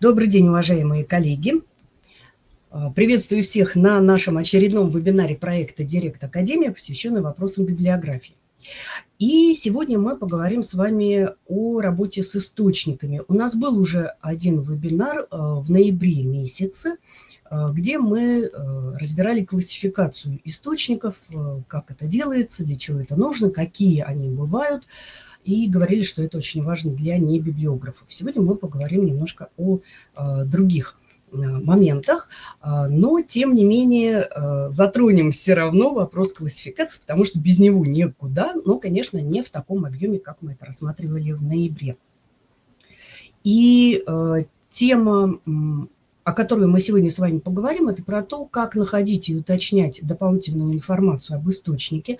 Добрый день, уважаемые коллеги. А, приветствую всех на нашем очередном вебинаре проекта «Директ Академия», посвященный вопросам библиографии. И сегодня мы поговорим с вами о работе с источниками. У нас был уже один вебинар а, в ноябре месяце, а, где мы разбирали классификацию источников, как это делается, для чего это нужно, какие они бывают, и говорили, что это очень важно для небиблиографов. Сегодня мы поговорим немножко о э, других э, моментах, э, но тем не менее затронем все равно вопрос классификации, потому что без него никуда, но, конечно, не в таком объеме, как мы это рассматривали в ноябре. И тема о которой мы сегодня с вами поговорим, это про то, как находить и уточнять дополнительную информацию об источнике,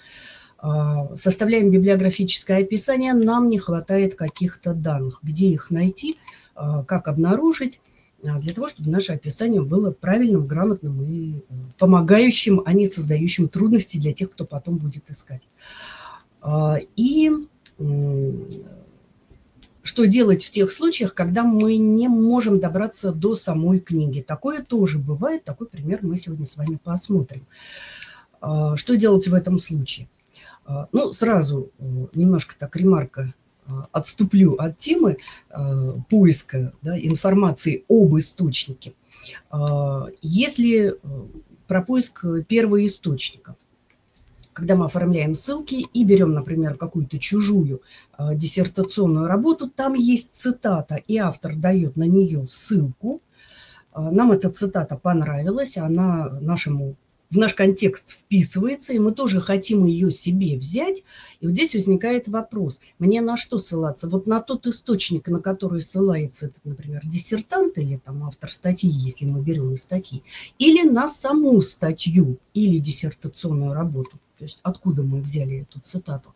составляем библиографическое описание, нам не хватает каких-то данных. Где их найти, а, как обнаружить, а, для того, чтобы наше описание было правильным, грамотным и э, помогающим, а не создающим трудности для тех, кто потом будет искать. И что делать в тех случаях, когда мы не можем добраться до самой книги. Такое тоже бывает, такой пример мы сегодня с вами посмотрим. Что делать в этом случае? А, ну, сразу э, немножко так ремарка а, отступлю от темы а, поиска да, информации об источнике. Если э, про поиск первого источника, когда мы оформляем ссылки и берем, например, какую-то чужую диссертационную работу, там есть цитата, и автор дает на нее ссылку. Нам эта цитата понравилась, она нашему в наш контекст вписывается, и мы тоже хотим ее себе взять. И вот здесь возникает вопрос, мне на что ссылаться? Вот на тот источник, на который ссылается этот, например, диссертант или там автор статьи, если мы берем из статьи, или на саму статью или диссертационную работу. То есть откуда мы взяли эту цитату.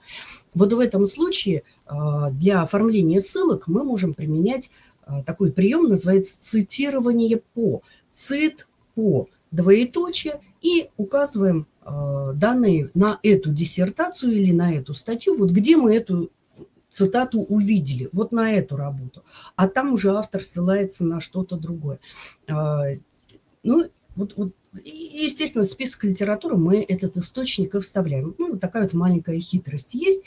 Вот в этом случае а, для оформления ссылок мы можем применять а, такой прием, называется цитирование по. Цит по двоеточие и указываем э, данные на эту диссертацию или на эту статью, вот где мы эту цитату увидели, вот на эту работу. А там уже автор ссылается на что-то другое. Э, ну, вот, вот естественно, в список литературы мы этот источник и вставляем. Ну, вот такая вот маленькая хитрость есть.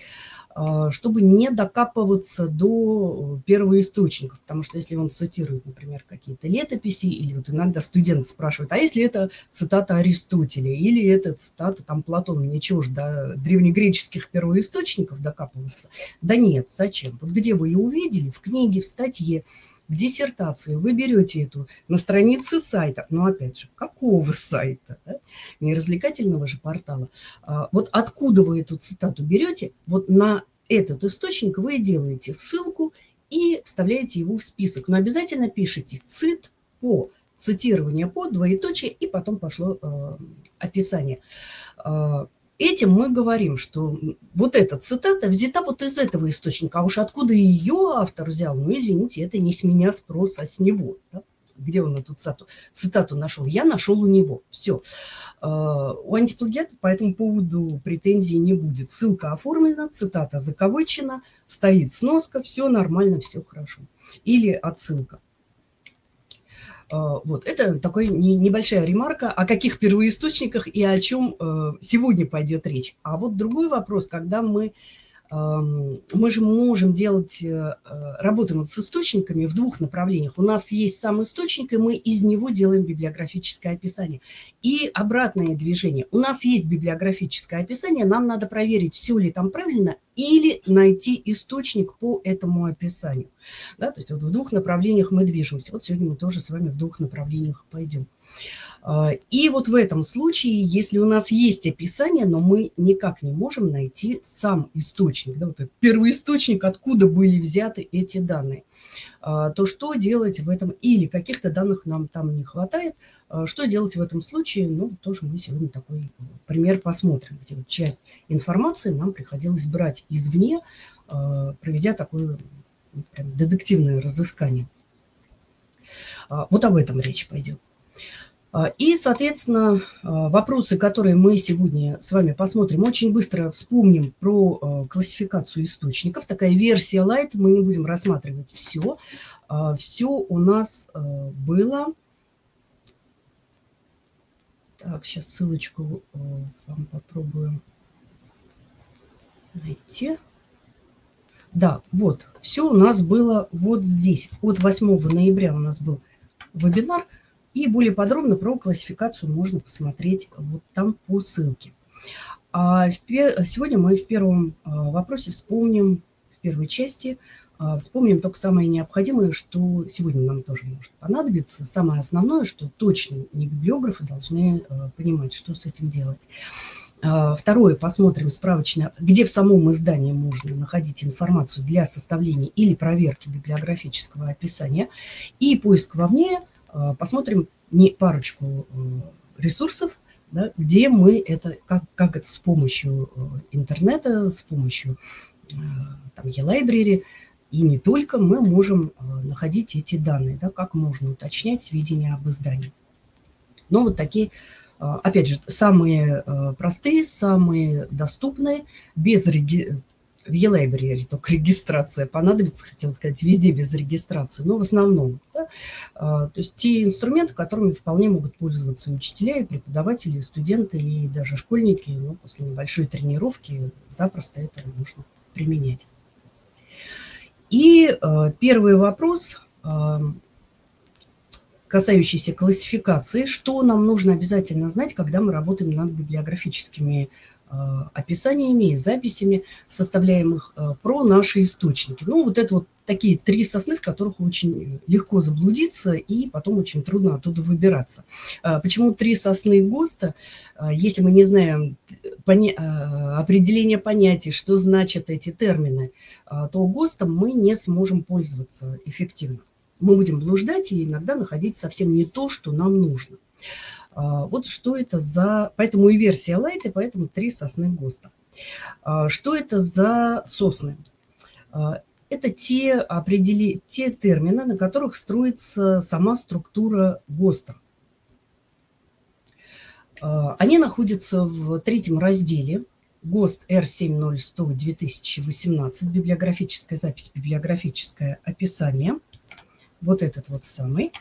А, чтобы не докапываться до первоисточников, потому что если он цитирует, например, какие-то летописи, или вот иногда студент спрашивает, а если это цитата Аристотеля, или это цитата там Платона, ничего ж до древнегреческих первоисточников докапываться? Да нет, зачем? Вот где вы ее увидели? В книге, в статье, в диссертации вы берете эту на странице сайта, но опять же, какого сайта? Да? Не развлекательного же портала. А, вот откуда вы эту цитату берете, вот на этот источник вы делаете ссылку и вставляете его в список. Но обязательно пишите цит по, цитирование по, двоеточие, и потом пошло э, описание. Э, этим мы говорим, что вот эта цитата взята вот из этого источника, а уж откуда ее автор взял, ну, извините, это не с меня спрос, а с него. Да? Где он эту цитату, цитату нашел? Я нашел у него. Все. А, у антиплагиата по этому поводу претензий не будет. Ссылка оформлена, цитата закавычена, стоит сноска, все нормально, все хорошо. Или отсылка. А, вот, это такая небольшая ремарка, о каких первоисточниках и о чем э, сегодня пойдет речь. А вот другой вопрос, когда мы мы же можем делать, э, э, работаем с источниками в двух направлениях. У нас есть сам источник, и мы из него делаем библиографическое описание. И обратное движение. У нас есть библиографическое описание, нам надо проверить, все ли там правильно, или найти источник по этому описанию. Да, то есть вот в двух направлениях мы движемся. Вот сегодня мы тоже с вами в двух направлениях пойдем. И вот в этом случае, если у нас есть описание, но мы никак не можем найти сам источник, да, вот первоисточник, откуда были взяты эти данные, а, то что делать в этом, или каких-то данных нам там не хватает, а, что делать в этом случае, ну, тоже мы сегодня такой пример посмотрим, где вот часть информации нам приходилось брать извне, проведя такое прям детективное разыскание. Вот об этом речь пойдет. А, и, соответственно, а, вопросы, которые мы сегодня с вами посмотрим, очень быстро вспомним про а, классификацию источников. Такая версия Light, мы не будем рассматривать все. Все у нас было. Так, сейчас ссылочку вам попробую найти. Да, вот, все у нас было вот здесь. От 8 ноября у нас был вебинар. И более подробно про классификацию можно посмотреть вот там по ссылке. А сегодня мы в первом а, вопросе вспомним, в первой части, а, вспомним только самое необходимое, что сегодня нам тоже может понадобиться. Самое основное, что точно не библиографы должны понимать, что с этим делать. Второе, посмотрим справочно, где в самом издании можно находить информацию для составления или проверки библиографического описания. И поиск вовне – посмотрим не парочку э, ресурсов, да, где мы это, как, как это с помощью э, интернета, с помощью э, там, e-library, и не только мы можем находить эти данные, да, как можно уточнять сведения об издании. Но вот такие, опять же, самые простые, самые доступные, без в e-library только регистрация понадобится, хотел сказать, везде без регистрации, но в основном. Да? А, то есть те инструменты, которыми вполне могут пользоваться учителя, и преподаватели, и студенты, и даже школьники, ну, после небольшой тренировки запросто это можно применять. И э, первый вопрос, э, касающийся классификации, что нам нужно обязательно знать, когда мы работаем над библиографическими описаниями и записями, составляемых э, про наши источники. Ну, вот это вот такие три сосны, в которых очень легко заблудиться и потом очень трудно оттуда выбираться. Э, почему три сосны ГОСТа? Если мы не знаем поня определение понятий, что значат эти термины, то ГОСТом мы не сможем пользоваться эффективно. Мы будем блуждать и иногда находить совсем не то, что нам нужно. А, вот что это за... Поэтому и версия Light, и поэтому три сосны ГОСТа. А, что это за сосны? А, это те, определи... те термины, на которых строится сама структура ГОСТа. Они находятся в третьем разделе ГОСТ R70100-2018, библиографическая запись, библиографическое описание. Вот этот вот самый.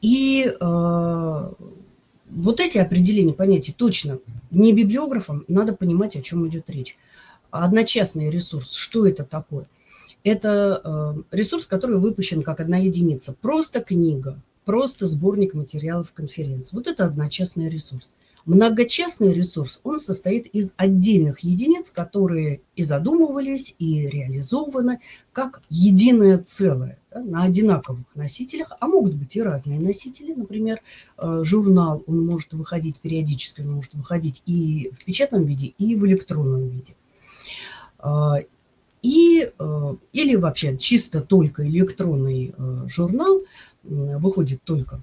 И э, вот эти определения понятий точно не библиографам надо понимать, о чем идет речь. Одночастный ресурс, что это такое? Это э, ресурс, который выпущен как одна единица. Просто книга, просто сборник материалов конференции. Вот это одночастный ресурс. Многочастный ресурс, он состоит из отдельных единиц, которые и задумывались, и реализованы как единое целое да, на одинаковых носителях, а могут быть и разные носители. Например, э, журнал, он может выходить периодически, он может выходить и в печатном виде, и в электронном виде. Э, и, э, или вообще чисто только электронный журнал выходит только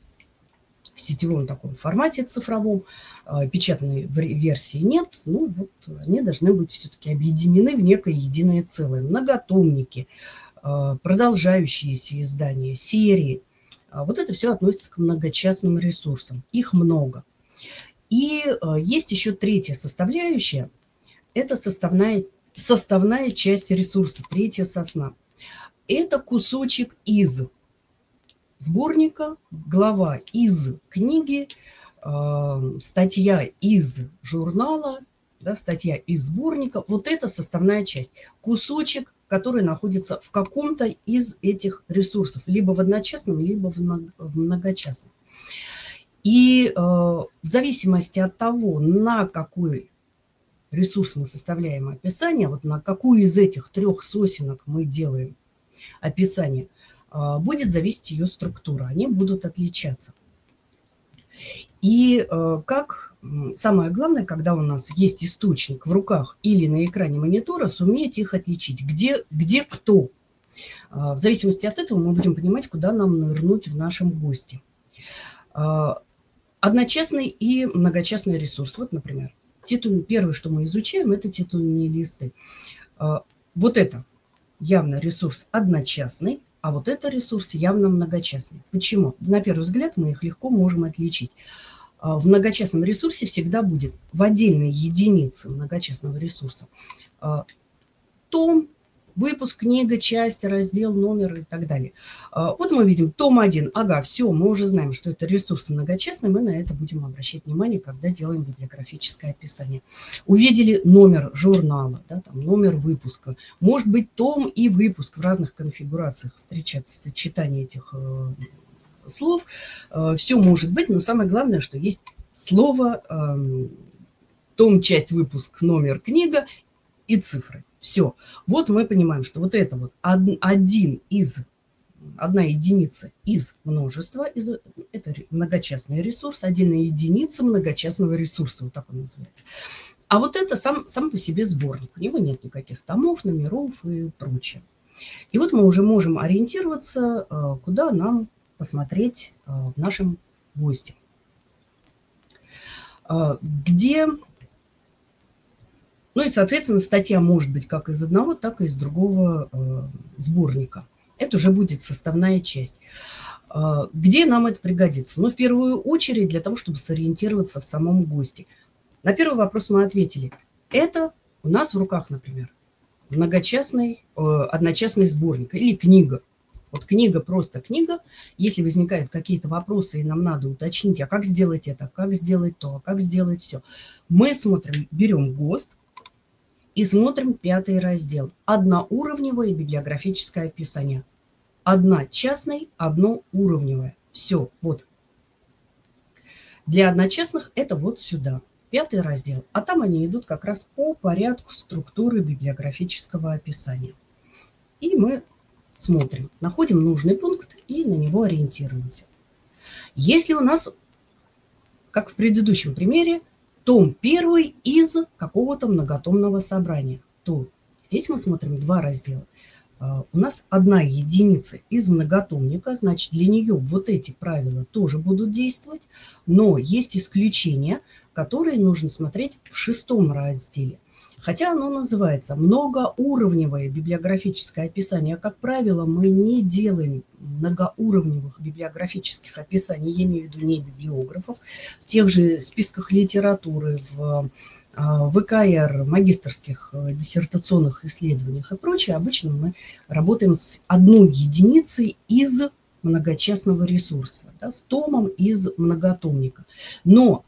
в сетевом таком формате цифровом, а, печатной версии нет, ну вот они должны быть все-таки объединены в некое единое целое. Многотомники, а, продолжающиеся издания, серии. А вот это все относится к многочастным ресурсам. Их много. И есть еще третья составляющая. Это составная, составная часть ресурса, третья сосна. Это кусочек из сборника, глава из книги, э, статья из журнала, да, статья из сборника. Вот это составная часть. Кусочек, который находится в каком-то из этих ресурсов, либо в одночастном, либо в многочастном. И э, в зависимости от того, на какой ресурс мы составляем описание, вот на какую из этих трех сосенок мы делаем описание – а, будет зависеть ее структура, они будут отличаться. И э, как самое главное, когда у нас есть источник в руках или на экране монитора, суметь их отличить, где, где кто. А, в зависимости от этого мы будем понимать, куда нам нырнуть в нашем гости. А, одночастный и многочастный ресурс. Вот, например, титул, первое, что мы изучаем, это титульные листы. Вот это явно ресурс одночастный, а вот это ресурс явно многочастный. Почему? На первый взгляд мы их легко можем отличить. А, в многочастном ресурсе всегда будет в отдельной единице многочастного ресурса а, том, выпуск, книга, часть, раздел, номер и так далее. А, вот мы видим том 1. Ага, все, мы уже знаем, что это ресурс многочастный, мы на это будем обращать внимание, когда делаем библиографическое описание. Увидели номер журнала, да, там, номер выпуска. Может быть том и выпуск в разных конфигурациях встречаться, сочетание этих э, слов. Э, все может быть, но самое главное, что есть слово, эм, том, часть, выпуск, номер, книга и цифры. Все. Вот мы понимаем, что вот это вот один из, одна единица из множества, из, это многочастный ресурс, отдельная единица многочастного ресурса, вот так он называется. А вот это сам, сам по себе сборник. У него нет никаких томов, номеров и прочее. И вот мы уже можем ориентироваться, э, куда нам посмотреть э, в нашем госте. Э, где ну и, соответственно, статья может быть как из одного, так и из другого э, сборника. Это уже будет составная часть. Э, где нам это пригодится? Ну, в первую очередь для того, чтобы сориентироваться в самом госте. На первый вопрос мы ответили. Это у нас в руках, например, многочастный, э, одночастный сборник или книга. Вот книга просто книга. Если возникают какие-то вопросы, и нам надо уточнить, а как сделать это, как сделать то, а как сделать все. Мы смотрим, берем ГОСТ, и смотрим пятый раздел. Одноуровневое библиографическое описание. Одна частная, одно уровневое. Все, вот. Для одночастных это вот сюда. Пятый раздел. А там они идут как раз по порядку структуры библиографического описания. И мы смотрим, находим нужный пункт и на него ориентируемся. Если у нас, как в предыдущем примере, том первый из какого-то многотомного собрания, то здесь мы смотрим два раздела. А, у нас одна единица из многотомника, значит для нее вот эти правила тоже будут действовать, но есть исключения, которые нужно смотреть в шестом разделе. Хотя оно называется многоуровневое библиографическое описание. Как правило, мы не делаем многоуровневых библиографических описаний, я имею в виду не библиографов, в тех же списках литературы, в а, ВКР, магистрских э, диссертационных исследованиях и прочее. Обычно мы работаем с одной единицей из многочастного ресурса, да, с томом из многотомника. Но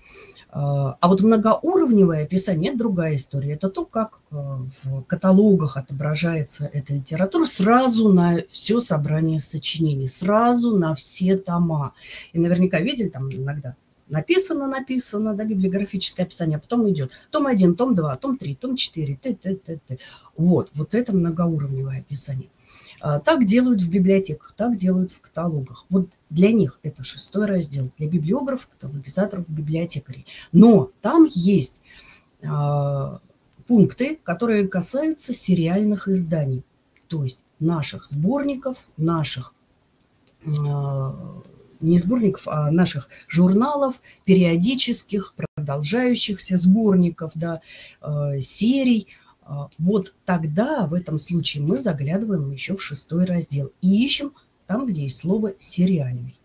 а, а вот многоуровневое описание – это другая история. Это то, как э, в каталогах отображается эта литература сразу на все собрание сочинений, сразу на все тома. И наверняка видели там иногда написано, написано, да, библиографическое описание, а потом идет том 1, том 2, том 3, том 4, т, т, т, т. Вот, вот это многоуровневое описание. А, так делают в библиотеках, так делают в каталогах. Вот для них это шестой раздел, для библиографов, каталогизаторов, библиотекарей. Но там есть а, пункты, которые касаются сериальных изданий, то есть наших сборников, наших а, не сборников, а наших журналов, периодических, продолжающихся сборников, да, серий, вот тогда, в этом случае, мы заглядываем еще в шестой раздел и ищем там, где есть слово «сериальный».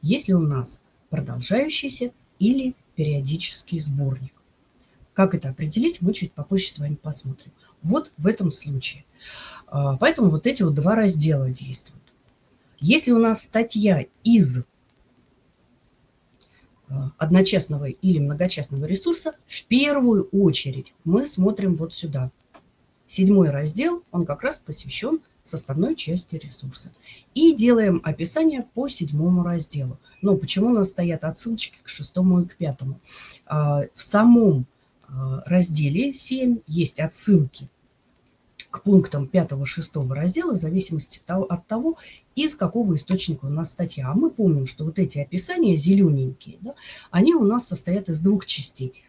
Если у нас продолжающийся или периодический сборник. Как это определить, мы чуть попозже с вами посмотрим. Вот в этом случае. А, поэтому вот эти вот два раздела действуют. Если у нас статья из одночастного или многочастного ресурса, в первую очередь мы смотрим вот сюда. Седьмой раздел, он как раз посвящен составной части ресурса. И делаем описание по седьмому разделу. Но почему у нас стоят отсылочки к шестому и к пятому? А, в самом а, разделе 7 есть отсылки к пунктам 5-6 раздела в зависимости от того, из какого источника у нас статья. А мы помним, что вот эти описания зелененькие, да, они у нас состоят из двух частей.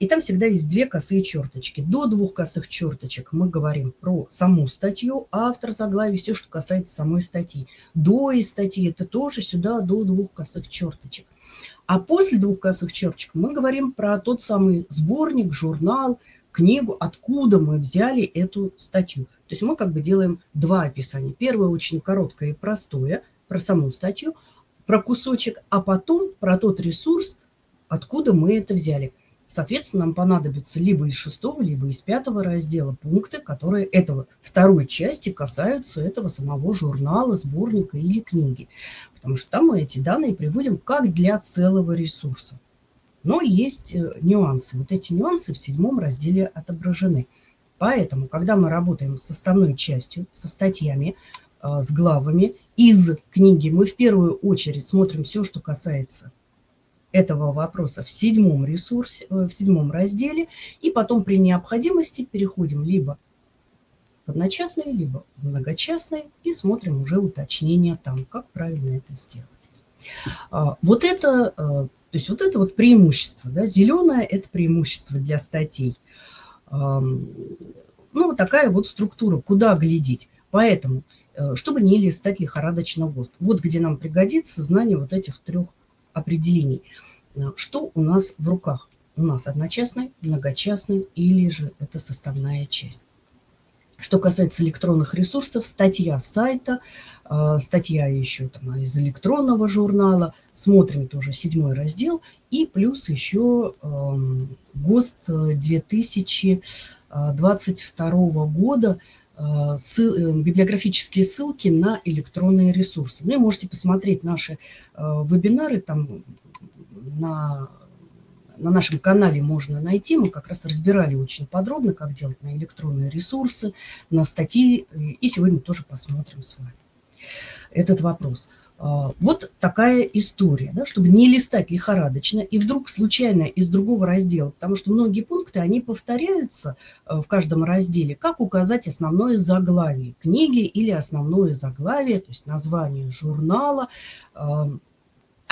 И там всегда есть две косые черточки. До двух косых черточек мы говорим про саму статью, автор заглавия, все, что касается самой статьи. До и статьи это тоже сюда до двух косых черточек. А после двух косых черточек мы говорим про тот самый сборник, журнал, книгу, откуда мы взяли эту статью. То есть мы как бы делаем два описания. Первое очень короткое и простое про саму статью, про кусочек, а потом про тот ресурс, откуда мы это взяли. Соответственно, нам понадобятся либо из шестого, либо из пятого раздела пункты, которые этого второй части касаются этого самого журнала, сборника или книги. Потому что там мы эти данные приводим как для целого ресурса. Но есть э, нюансы. Вот эти нюансы в седьмом разделе отображены. Поэтому, когда мы работаем с составной частью, со статьями, э, с главами из книги, мы в первую очередь смотрим все, что касается этого вопроса в седьмом ресурсе, э, в седьмом разделе, и потом при необходимости переходим либо в одночасный, либо в многочастный и смотрим уже уточнения там, как правильно это сделать. А, вот это, э, то есть вот это вот преимущество, да, зеленое это преимущество для статей. Ну, вот такая вот структура, куда глядеть. Поэтому, э, чтобы не листать лихорадочно ГОСТ, вот где нам пригодится знание вот этих трех определений. Э, что у нас в руках? У нас одночастный, многочастный или же это составная часть. Что касается электронных ресурсов, статья сайта, статья еще там из электронного журнала, смотрим тоже седьмой раздел, и плюс еще эм, ГОСТ 2022 года, Э, библиографические ссылки на электронные ресурсы. Ну и можете посмотреть наши э, вебинары там на, на нашем канале можно найти. Мы как раз разбирали очень подробно, как делать на электронные ресурсы, на статьи. И сегодня тоже посмотрим с вами этот вопрос. А, вот такая история, да, чтобы не листать лихорадочно и вдруг случайно из другого раздела, потому что многие пункты, они повторяются э, в каждом разделе, как указать основное заглавие книги или основное заглавие, то есть название журнала,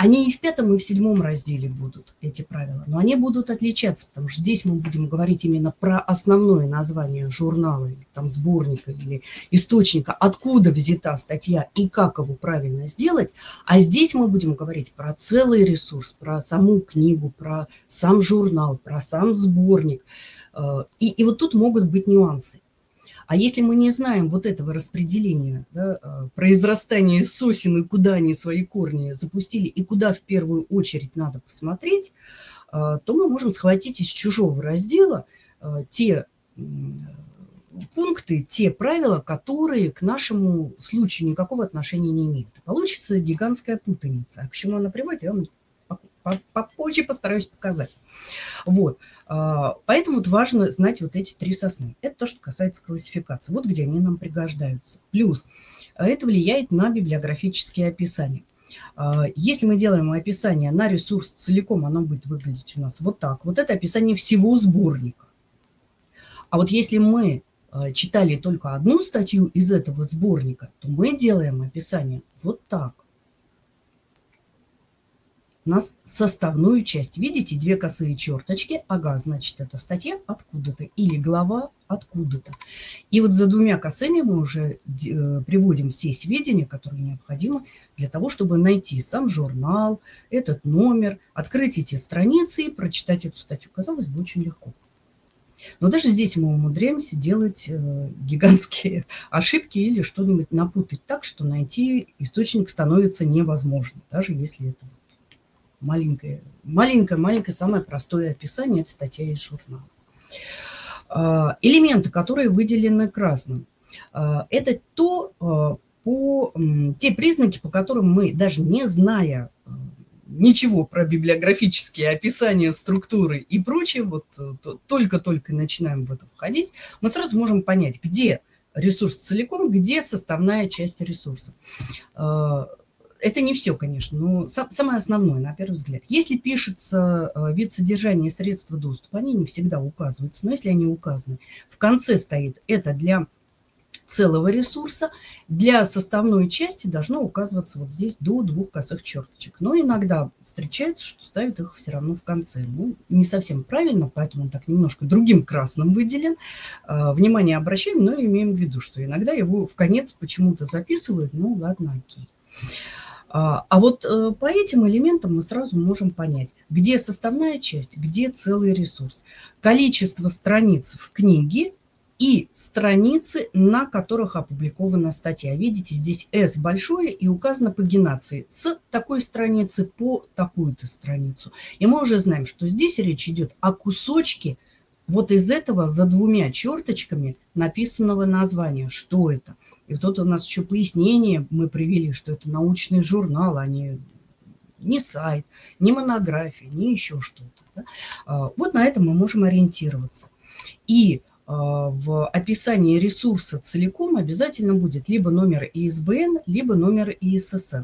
они и в пятом, и в седьмом разделе будут, эти правила. Но они будут отличаться, потому что здесь мы будем говорить именно про основное название журнала, или там сборника, или источника, откуда взята статья и как его правильно сделать. А здесь мы будем говорить про целый ресурс, про саму книгу, про сам журнал, про сам сборник. Э, и, и вот тут могут быть нюансы. А если мы не знаем вот этого распределения, да, а, произрастания сосен и куда они свои корни запустили и куда в первую очередь надо посмотреть, а, то мы можем схватить из чужого раздела а, те пункты, те правила, которые к нашему случаю никакого отношения не имеют. Получится гигантская путаница. А к чему она приводит, я вам попозже постараюсь показать. Вот. А, поэтому вот важно знать вот эти три сосны. Это то, что касается классификации. Вот где они нам пригождаются. Плюс а, это влияет на библиографические описания. А, если мы делаем описание на ресурс целиком, оно будет выглядеть у нас вот так. Вот это описание всего сборника. А вот если мы читали только одну статью из этого сборника, то мы делаем описание вот так на составную часть. Видите, две косые черточки. Ага, значит, это статья откуда-то или глава откуда-то. И вот за двумя косыми мы уже э, приводим все сведения, которые необходимы для того, чтобы найти сам журнал, этот номер, открыть эти страницы и прочитать эту статью. Казалось бы, очень легко. Но даже здесь мы умудряемся делать э, гигантские ошибки или что-нибудь напутать так, что найти источник становится невозможно, даже если это маленькое, маленькое, маленькое, самое простое описание, это статья из журнала. А, элементы, которые выделены красным, а, это то, а, по, те признаки, по которым мы, даже не зная ничего про библиографические описания структуры и прочее, вот только-только начинаем в это входить, мы сразу можем понять, где ресурс целиком, где составная часть ресурса это не все, конечно, но самое основное, на первый взгляд. Если пишется э, вид содержания и средства доступа, они не всегда указываются, но если они указаны, в конце стоит это для целого ресурса, для составной части должно указываться вот здесь до двух косых черточек. Но иногда встречается, что ставят их все равно в конце. Ну, не совсем правильно, поэтому он так немножко другим красным выделен. Э, внимание обращаем, но имеем в виду, что иногда его в конец почему-то записывают. Ну, ладно, окей. А, а вот э, по этим элементам мы сразу можем понять, где составная часть, где целый ресурс. Количество страниц в книге и страницы, на которых опубликована статья. Видите, здесь S большое и указано пагинации с такой страницы по такую-то страницу. И мы уже знаем, что здесь речь идет о кусочке вот из этого за двумя черточками написанного названия. Что это? И тут у нас еще пояснение мы привели, что это научный журнал, а не, не сайт, не монография, не еще что-то. Да? А, вот на этом мы можем ориентироваться. И а, в описании ресурса целиком обязательно будет либо номер ИСБН, либо номер ИССН.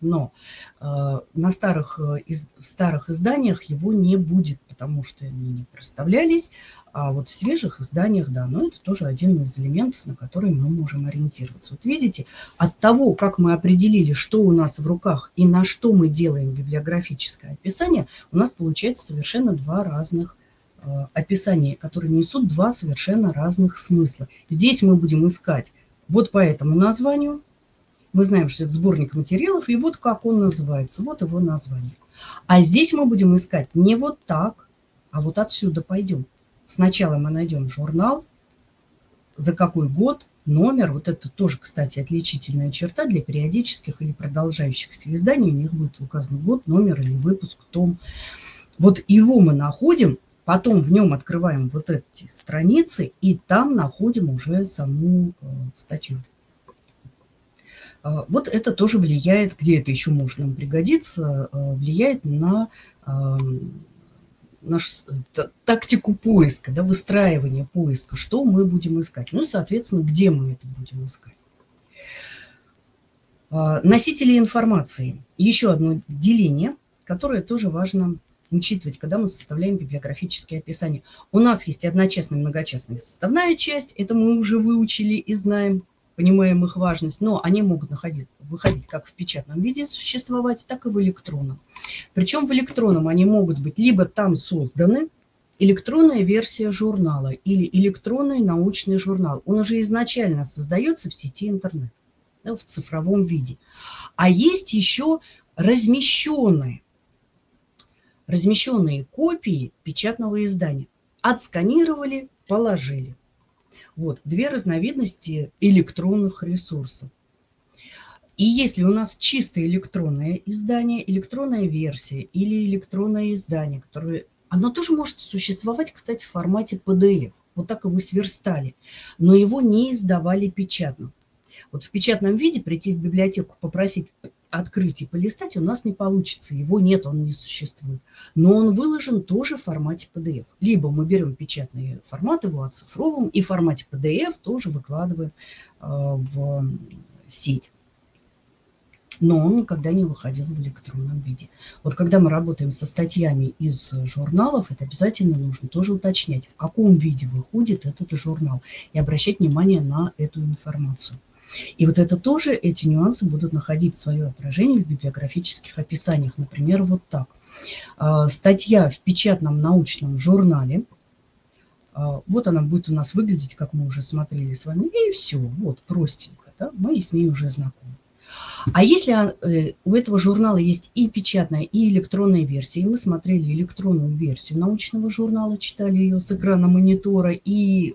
Но э, на старых, из, в старых изданиях его не будет, потому что они не проставлялись, а вот в свежих изданиях, да, но это тоже один из элементов, на который мы можем ориентироваться. Вот видите, от того, как мы определили, что у нас в руках и на что мы делаем библиографическое описание, у нас получается совершенно два разных Э, описания, которые несут два совершенно разных смысла. Здесь мы будем искать вот по этому названию. Мы знаем, что это сборник материалов, и вот как он называется, вот его название. А здесь мы будем искать не вот так, а вот отсюда пойдем. Сначала мы найдем журнал, за какой год, номер. Вот это тоже, кстати, отличительная черта для периодических или продолжающихся изданий. У них будет указан год, номер или выпуск, том. Вот его мы находим, Потом в нем открываем вот эти страницы и там находим уже саму э, статью. А, вот это тоже влияет, где это еще может нам пригодиться, э, влияет на нашу тактику поиска, да, выстраивание поиска, что мы будем искать. Ну и, соответственно, где мы это будем искать. А, носители информации. Еще одно деление, которое тоже важно учитывать, когда мы составляем библиографические описания. У нас есть одночастная многочастная составная часть, это мы уже выучили и знаем, понимаем их важность, но они могут находить, выходить как в печатном виде существовать, так и в электронном. Причем в электронном они могут быть либо там созданы, электронная версия журнала или электронный научный журнал. Он уже изначально создается в сети интернет, да, в цифровом виде. А есть еще размещенные размещенные копии печатного издания. Отсканировали, положили. Вот две разновидности электронных ресурсов. И если у нас чисто электронное издание, электронная версия или электронное издание, которое оно тоже может существовать, кстати, в формате PDF. Вот так его сверстали. Но его не издавали печатно. Вот в печатном виде прийти в библиотеку, попросить открыть и полистать у нас не получится. Его нет, он не существует. Но он выложен тоже в формате PDF. Либо мы берем печатный формат, его оцифровываем, и в формате PDF тоже выкладываем э, в сеть. Но он никогда не выходил в электронном виде. Вот когда мы работаем со статьями из журналов, это обязательно нужно тоже уточнять, в каком виде выходит этот журнал, и обращать внимание на эту информацию. И вот это тоже, эти нюансы будут находить свое отражение в библиографических описаниях. Например, вот так. А, статья в печатном научном журнале. А, вот она будет у нас выглядеть, как мы уже смотрели с вами. И все, вот, простенько. Да? Мы с ней уже знакомы. А если э, у этого журнала есть и печатная, и электронная версия, и мы смотрели электронную версию научного журнала, читали ее с экрана монитора, и э,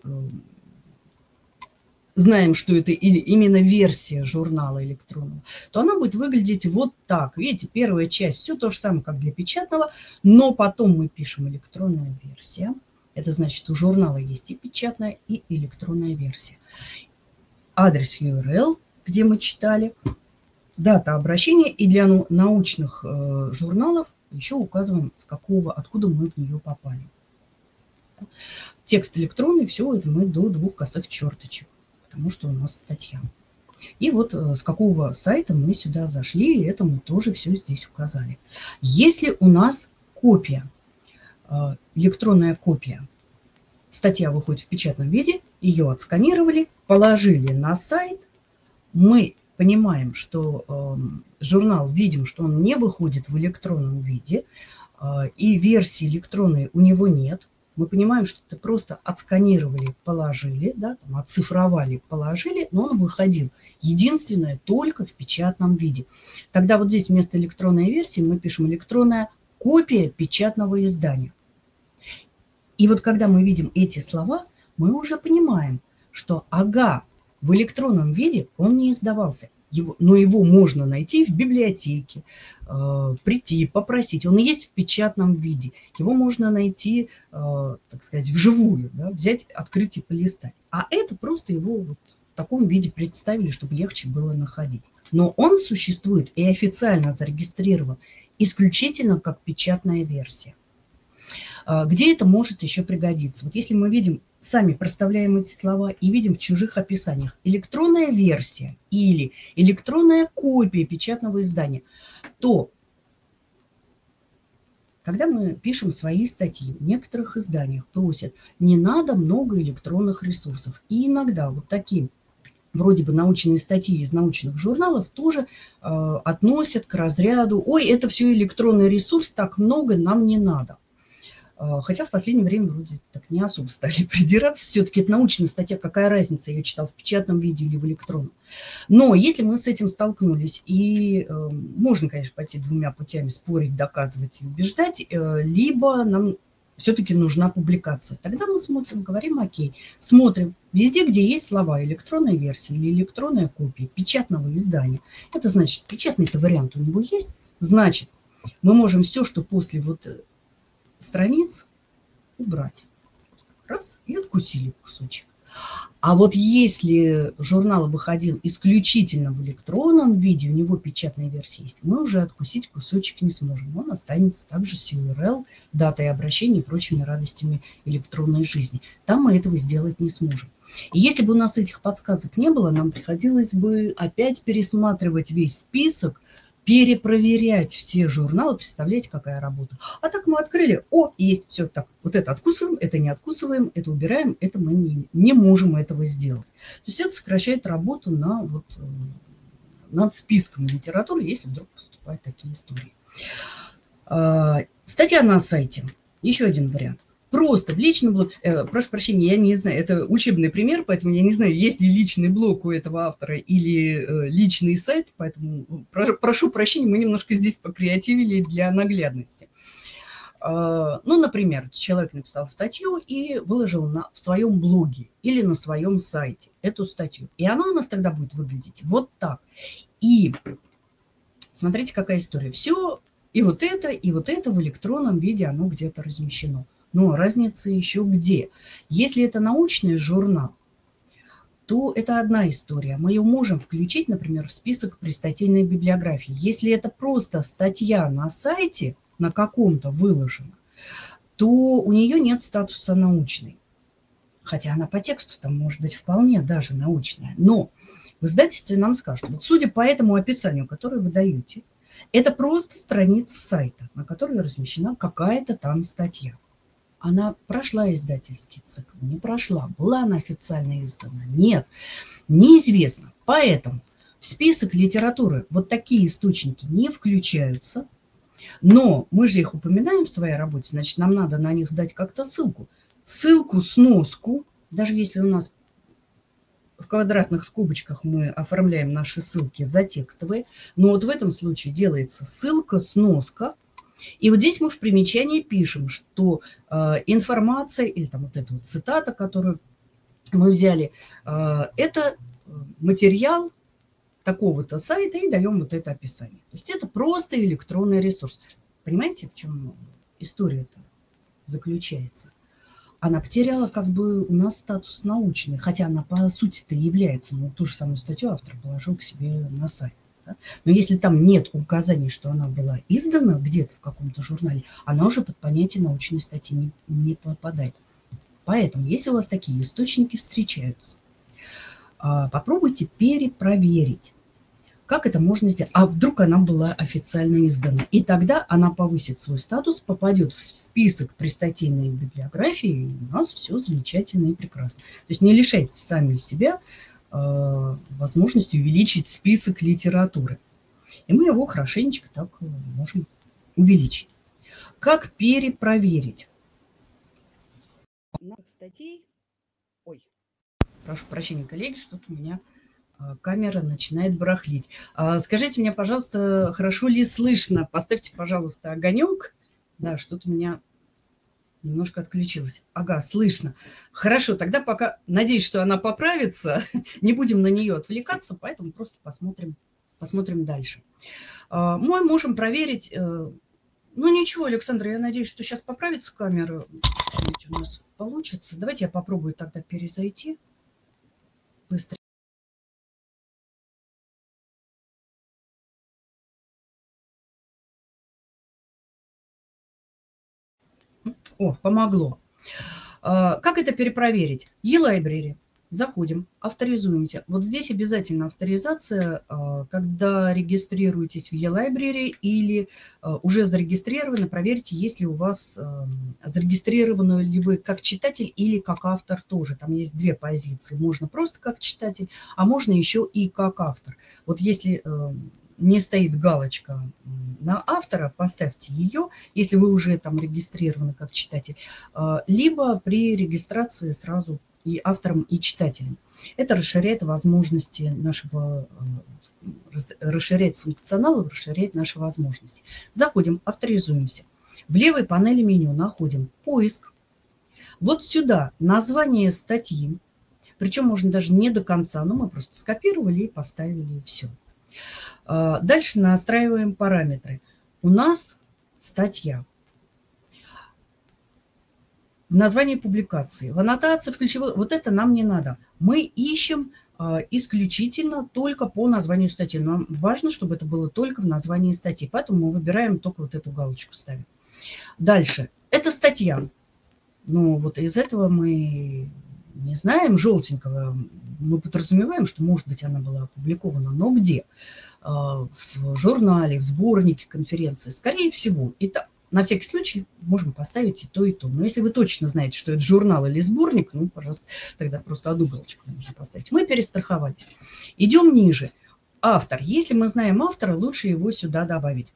знаем, что это именно версия журнала электронного, то она будет выглядеть вот так. Видите, первая часть все то же самое, как для печатного, но потом мы пишем электронная версия. Это значит, у журнала есть и печатная, и электронная версия. Адрес URL, где мы читали, дата обращения, и для научных э, журналов еще указываем, с какого, откуда мы в нее попали. Текст электронный, все это мы до двух косых черточек потому что у нас статья. И вот э, с какого сайта мы сюда зашли, и это мы тоже все здесь указали. Если у нас копия, э, электронная копия, статья выходит в печатном виде, ее отсканировали, положили на сайт, мы понимаем, что э, журнал, видим, что он не выходит в электронном виде, и версии электронной у него нет, мы понимаем, что это просто отсканировали, положили, да, там, оцифровали, положили, но он выходил. Единственное, только в печатном виде. Тогда вот здесь вместо электронной версии мы пишем электронная копия печатного издания. И вот когда мы видим эти слова, мы уже понимаем, что ага, в электронном виде он не издавался его, но его можно найти в библиотеке, э, прийти, попросить. Он есть в печатном виде. Его можно найти, э, так сказать, вживую, да, взять, открыть и полистать. А это просто его вот в таком виде представили, чтобы легче было находить. Но он существует и официально зарегистрирован исключительно как печатная версия. А, где это может еще пригодиться? Вот если мы видим, сами проставляем эти слова и видим в чужих описаниях электронная версия или электронная копия печатного издания, то когда мы пишем свои статьи, в некоторых изданиях просят, не надо много электронных ресурсов. И иногда вот такие вроде бы научные статьи из научных журналов тоже э, относят к разряду, ой, это все электронный ресурс, так много нам не надо. А, хотя в последнее время вроде так не особо стали придираться. Все-таки это научная статья, какая разница, я ее читал в печатном виде или в электронном. Но если мы с этим столкнулись, и э, можно, конечно, пойти двумя путями, спорить, доказывать и убеждать, э, либо нам все-таки нужна публикация. Тогда мы смотрим, говорим, окей, смотрим везде, где есть слова электронная версия или электронная копия печатного издания. Это значит, печатный-то вариант у него есть, значит, мы можем все, что после вот страниц убрать. Раз, и откусили кусочек. А вот если журнал выходил исключительно в электронном виде, у него печатная версия есть, мы уже откусить кусочек не сможем. Он останется также с URL, датой обращения и прочими радостями электронной жизни. Там мы этого сделать не сможем. И если бы у нас этих подсказок не было, нам приходилось бы опять пересматривать весь список, перепроверять все журналы, представляете, какая работа. А так мы открыли, о, есть все так, вот это откусываем, это не откусываем, это убираем, это мы не, не можем этого сделать. То есть это сокращает работу на, вот, э, над списком литературы, если вдруг поступают такие истории. А, статья на сайте. Еще один вариант. Просто в личном блоге, э, прошу прощения, я не знаю, это учебный пример, поэтому я не знаю, есть ли личный блог у этого автора или э, личный сайт, поэтому про, прошу прощения, мы немножко здесь покреативили для наглядности. Э, ну, например, человек написал статью и выложил на, в своем блоге или на своем сайте эту статью. И она у нас тогда будет выглядеть вот так. И смотрите, какая история. Все, и вот это, и вот это в электронном виде, оно где-то размещено. Но разница еще где? Если это научный журнал, то это одна история. Мы ее можем включить, например, в список при библиографии. Если это просто статья на сайте, на каком-то выложена, то у нее нет статуса научной. Хотя она по тексту там может быть вполне даже научная. Но в издательстве нам скажут, вот судя по этому описанию, которое вы даете, это просто страница сайта, на которой размещена какая-то там статья. Она прошла издательский цикл, не прошла. Была она официально издана? Нет. Неизвестно. Поэтому в список литературы вот такие источники не включаются. Но мы же их упоминаем в своей работе, значит, нам надо на них дать как-то ссылку. Ссылку, сноску, даже если у нас в квадратных скобочках мы оформляем наши ссылки за текстовые, но вот в этом случае делается ссылка, сноска, и вот здесь мы в примечании пишем, что э, информация, или там вот эта вот цитата, которую мы взяли, э, это материал такого-то сайта и даем вот это описание. То есть это просто электронный ресурс. Понимаете, в чем история-то заключается? Она потеряла как бы у нас статус научный, хотя она по сути-то является, ну, ту же самую статью автор положил к себе на сайт. Да? Но если там нет указаний, что она была издана где-то в каком-то журнале, она уже под понятие научной статьи не, не попадает. Поэтому, если у вас такие источники встречаются, а, попробуйте перепроверить, как это можно сделать. А вдруг она была официально издана. И тогда она повысит свой статус, попадет в список при статейной библиографии, и у нас все замечательно и прекрасно. То есть не лишайте сами себя Э, возможности увеличить список литературы. И мы его хорошенечко так э, можем увеличить. Как перепроверить? статей... Ой, прошу прощения, коллеги, что-то у меня а, камера начинает барахлить. А, скажите мне, пожалуйста, хорошо ли слышно? Поставьте, пожалуйста, огонек. Да, что-то у меня немножко отключилось. Ага, слышно. Хорошо, тогда пока, надеюсь, что она поправится. Не будем на нее отвлекаться, поэтому просто посмотрим, посмотрим дальше. А, мы можем проверить... Э, ну ничего, Александр, я надеюсь, что сейчас поправится камера. У нас получится. Давайте я попробую тогда перезайти. Быстро. О, помогло. А, как это перепроверить? E-Library. Заходим, авторизуемся. Вот здесь обязательно авторизация, а, когда регистрируетесь в e-Library или а, уже зарегистрированы, проверьте, есть ли у вас зарегистрированы ли вы как читатель или как автор тоже. Там есть две позиции. Можно просто как читатель, а можно еще и как автор. Вот если не стоит галочка на автора, поставьте ее, если вы уже там регистрированы как читатель, а, либо при регистрации сразу и автором, и читателем. Это расширяет возможности нашего, э, расширяет функционал, расширяет наши возможности. Заходим, авторизуемся. В левой панели меню находим поиск. Вот сюда название статьи, причем можно даже не до конца, но мы просто скопировали и поставили, и все. А, дальше настраиваем параметры. У нас статья. В названии публикации, в аннотации, в ключевой, вот это нам не надо. Мы ищем а, исключительно только по названию статьи. Нам важно, чтобы это было только в названии статьи. Поэтому мы выбираем только вот эту галочку ставим. Дальше. Это статья. Ну, вот из этого мы не знаем желтенького, мы подразумеваем, что, может быть, она была опубликована, но где? А, в журнале, в сборнике конференции, скорее всего. И так, на всякий случай можем поставить и то, и то. Но если вы точно знаете, что это журнал или сборник, ну, пожалуйста, тогда просто одну галочку нужно поставить. Мы перестраховались. Идем ниже. Автор. Если мы знаем автора, лучше его сюда добавить.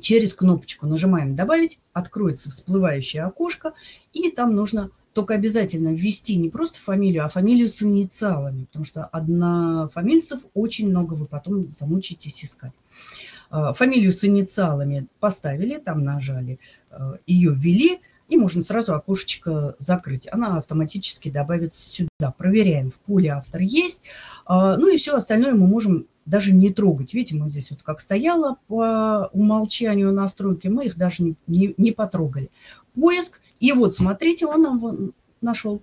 Через кнопочку нажимаем «Добавить», откроется всплывающее окошко, и там нужно только обязательно ввести не просто фамилию, а фамилию с инициалами, потому что однофамильцев очень много, вы потом замучитесь искать. А, фамилию с инициалами поставили, там нажали, а, ее ввели, и можно сразу окошечко закрыть. Она автоматически добавится сюда. Проверяем, в поле автор есть. А, ну и все остальное мы можем даже не трогать. Видите, мы здесь вот как стояло по умолчанию настройки, мы их даже не, не, не потрогали. Поиск, и вот смотрите, он нам нашел.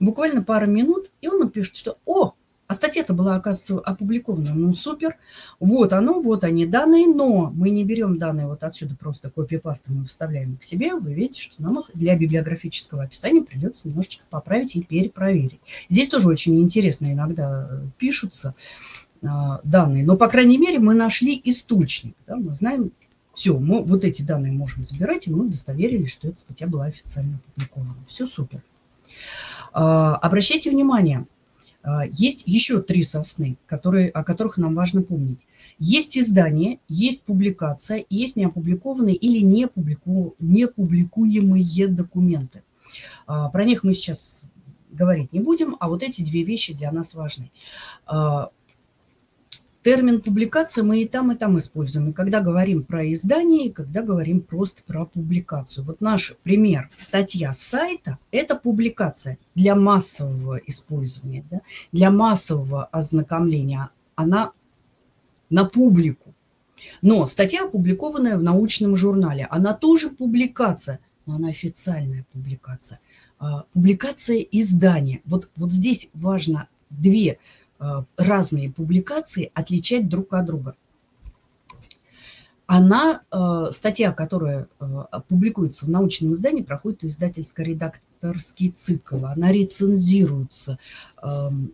Буквально пару минут, и он нам пишет, что «О, а статья-то была, оказывается, опубликована. Ну, супер. Вот оно, вот они данные, но мы не берем данные вот отсюда просто копипастом мы вставляем к себе. Вы видите, что нам их для библиографического описания придется немножечко поправить и перепроверить. Здесь тоже очень интересно иногда пишутся данные. Но, по крайней мере, мы нашли источник. Да, мы знаем, все, мы вот эти данные можем забирать, и мы удостоверились, что эта статья была официально опубликована. Все супер. А, обращайте внимание, а, есть еще три сосны, которые, о которых нам важно помнить. Есть издание, есть публикация, есть неопубликованные или не, публику, не публикуемые документы. А, про них мы сейчас говорить не будем, а вот эти две вещи для нас важны. Термин публикация мы и там, и там используем. И когда говорим про издание, и когда говорим просто про публикацию. Вот наш пример, статья сайта – это публикация для массового использования, да? для массового ознакомления. Она на публику. Но статья, опубликованная в научном журнале, она тоже публикация, но она официальная публикация. А, публикация издания. Вот, вот здесь важно две разные публикации отличать друг от друга. Она, э, статья, которая э, публикуется в научном издании, проходит издательско-редакторский цикл, она рецензируется, эм,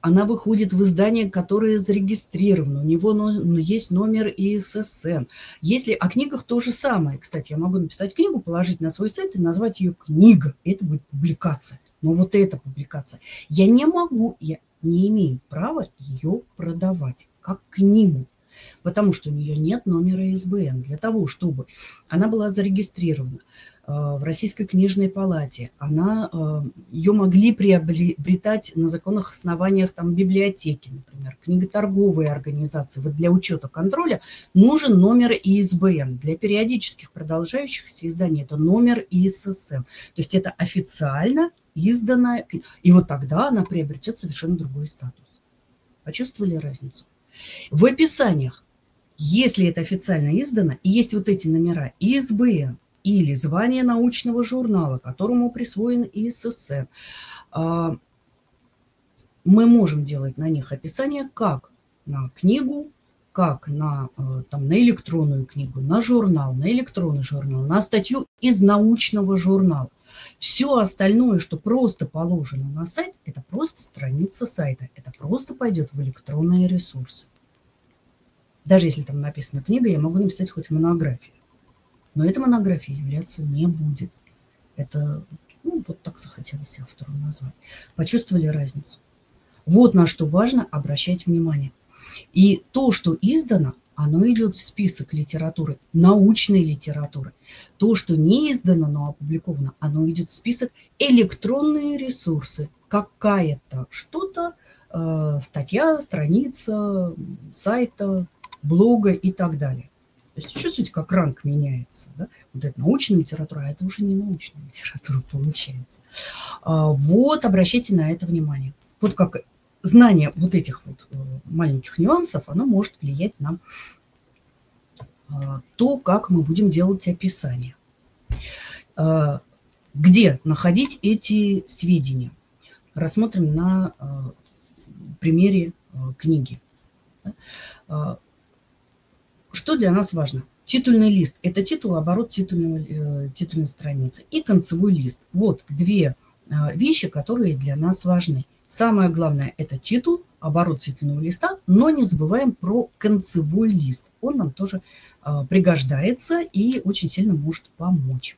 она выходит в издание, которое зарегистрировано, у него есть номер ИССН. Если о книгах то же самое. Кстати, я могу написать книгу, положить на свой сайт и назвать ее книга. Это будет публикация. Но вот эта публикация. Я не могу, я не имею права ее продавать как книгу, потому что у нее нет номера СБН. Для того, чтобы она была зарегистрирована в Российской книжной палате. Она, ее могли приобретать на законных основаниях там, библиотеки, например, книготорговые организации. Вот для учета контроля нужен номер ИСБН. Для периодических продолжающихся изданий это номер ИССН. То есть это официально изданная, и вот тогда она приобретет совершенно другой статус. Почувствовали разницу? В описаниях, если это официально издано, и есть вот эти номера ИСБН или звание научного журнала, которому присвоен ИССН, а, мы можем делать на них описание как на книгу, как на, э, там, на электронную книгу, на журнал, на электронный журнал, на статью из научного журнала. Все остальное, что просто положено на сайт, это просто страница сайта. Это просто пойдет в электронные ресурсы. Даже если там написана книга, я могу написать хоть монографию. Но эта монография являться не будет. Это, ну, вот так захотелось автору назвать. Почувствовали разницу? Вот на что важно обращать внимание. И то, что издано, оно идет в список литературы, научной литературы. То, что не издано, но опубликовано, оно идет в список электронные ресурсы. Какая-то что-то, э, статья, страница, сайта, блога и так далее. То есть чувствуете, как ранг меняется. Да? Вот это научная литература, а это уже не научная литература получается. А, вот обращайте на это внимание. Вот как знание вот этих вот э, маленьких нюансов, оно может влиять на э, то, как мы будем делать описание. Э, где находить эти сведения? Рассмотрим на примере книги. Что для нас важно? Титульный лист – это титул, оборот титульной, титульной страницы. И концевой лист. Вот две вещи, которые для нас важны. Самое главное – это титул, оборот титульного листа, но не забываем про концевой лист. Он нам тоже э, пригождается и очень сильно может помочь.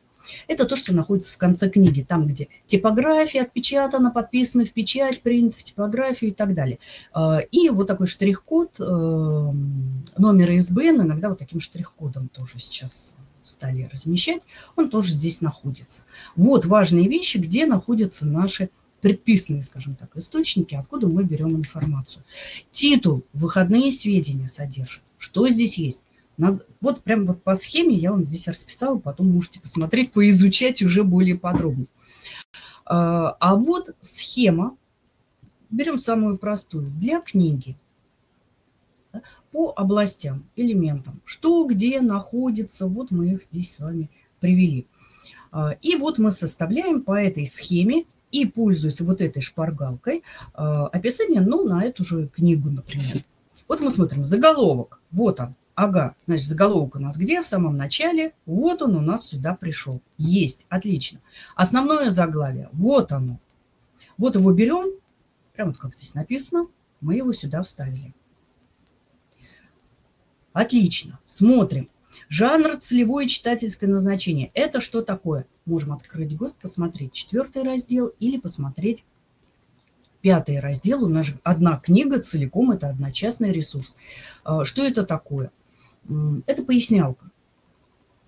Это то, что находится в конце книги, там, где типография отпечатана, подписана в печать, принята в типографию и так далее. А, и вот такой штрих-код, э, номер ИСБН, иногда вот таким штрих-кодом тоже сейчас стали размещать, он тоже здесь находится. Вот важные вещи, где находятся наши предписанные, скажем так, источники, откуда мы берем информацию. Титул «Выходные сведения» содержит. Что здесь есть? Надо, вот прям вот по схеме я вам здесь расписала, потом можете посмотреть, поизучать уже более подробно. А, а вот схема, берем самую простую, для книги по областям, элементам. Что где находится, вот мы их здесь с вами привели. А, и вот мы составляем по этой схеме и пользуюсь вот этой шпаргалкой, а, описание, ну, на эту же книгу, например. Вот мы смотрим, заголовок, вот он, ага, значит, заголовок у нас где? В самом начале, вот он у нас сюда пришел. Есть, отлично. Основное заглавие, вот оно. Вот его берем, прямо вот как здесь написано, мы его сюда вставили. Отлично, смотрим. Жанр, целевое читательское назначение. Это что такое? Можем открыть ГОСТ, посмотреть четвертый раздел или посмотреть пятый раздел. У нас одна книга целиком, это одночастный ресурс. А, что это такое? Это пояснялка.